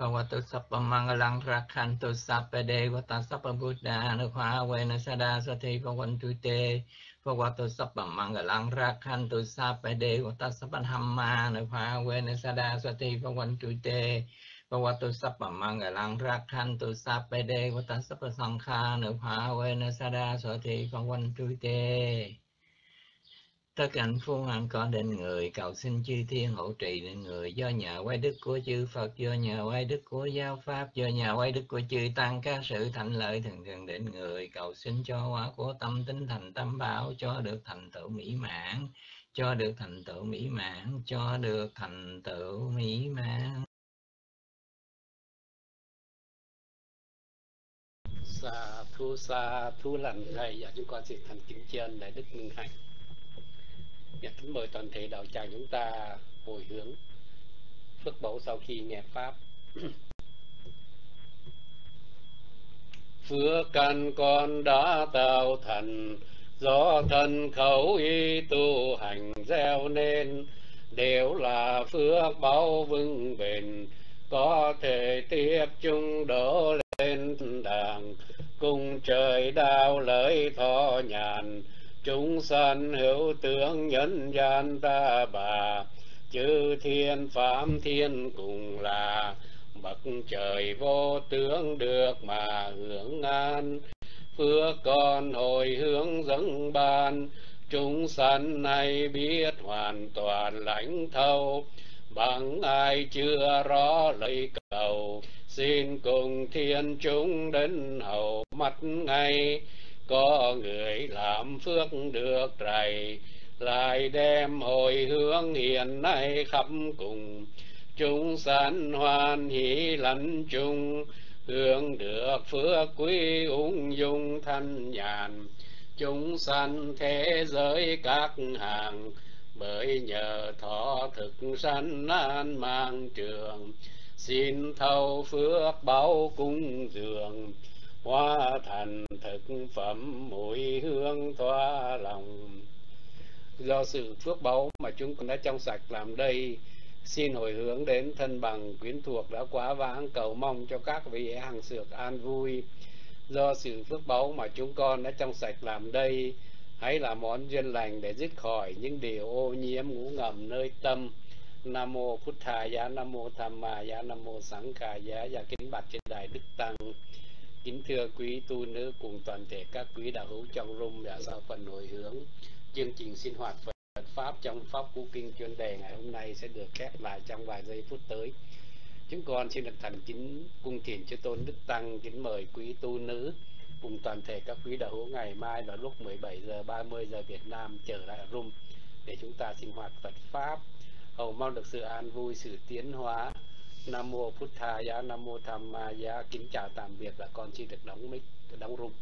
ภาวตุสัพพมังกลังรักขันตุสัพเปเดวตัสสัพพบุทธานุภาเวนัสดาสติภวันตุเตภวตุสัพพมังกลังรักขันตุสัพเปเดวตัสสัพพธรรมานุภาเวนัสดาสติภวันตุเตภวตุสัพพมังกลังรักขันตุสัพเปเดวตัสสัพพสังฆานุภาเวนัสดาสติภวันตุเต tất cả phu hoàng có đến người, cầu xin chư thiên hộ trì đến người. Do nhờ quay đức của chư Phật, do nhờ quay đức của giáo pháp, do nhờ quay đức của chư tăng các sự thành lợi thường thường đến người, cầu xin cho quả của tâm tính thành tâm bảo, cho được thành tựu mỹ mãn, cho được thành tựu mỹ mãn, cho được thành tựu mỹ mãn. Sa thu sa thu lành thầy và chúng con xin thành kính trên đại đức minh hạnh và kính mời toàn thể đạo tràng chúng ta hồi hướng phước báu sau khi nghe pháp. Phước căn con đã tạo thành, do thân khẩu y tu hành gieo nên, đều là phước báu vững bền, có thể tiếp chung đổ lên đàng, cùng trời đao lợi thọ nhàn chúng sanh hữu tướng nhân gian ta bà, chư thiên phạm thiên cùng là. Bậc trời vô tướng được mà hưởng an, phước con hồi hướng dẫn ban. Chúng sanh này biết hoàn toàn lãnh thâu, bằng ai chưa rõ lời cầu. Xin cùng thiên chúng đến hầu mắt ngay có người làm phước được trầy lại đem hồi hướng hiện nay khắp cùng. Chúng sanh hoan hỷ lẫn chung, hưởng được phước quý ung dung thanh nhàn. Chúng sanh thế giới các hàng, bởi nhờ thọ thực sanh an mang trường. Xin thâu phước báo cung dường hoa thành thực phẩm mùi hương thoa lòng. Do sự phước báu mà chúng con đã trong sạch làm đây, xin hồi hướng đến thân bằng quyến thuộc đã quá vãng cầu mong cho các vị hàng sược an vui. Do sự phước báu mà chúng con đã trong sạch làm đây, hãy là món duyên lành để dứt khỏi những điều ô nhiễm ngũ ngầm nơi tâm. Nam mô phật thà giá, nam mô tham ma giá, nam mô sẵn cả giá và kính bạch trên đài đức tăng kính thưa quý tu nữ cùng toàn thể các quý đạo hữu trong rung đã sau phần hồi hướng, chương trình sinh hoạt Phật pháp trong pháp cú kinh chuyên đề ngày hôm nay sẽ được khép lại trong vài giây phút tới. Chúng con xin được thành kính cung thiền cho tôn đức tăng kính mời quý tu nữ cùng toàn thể các quý đạo hữu ngày mai vào lúc 17 giờ 30 giờ Việt Nam trở lại room để chúng ta sinh hoạt Phật pháp. Hầu mong được sự an vui, sự tiến hóa nam mô phút thà giá, nam mô tham ma giá. Kính chào tạm biệt và con xin được đóng mic, đóng rung.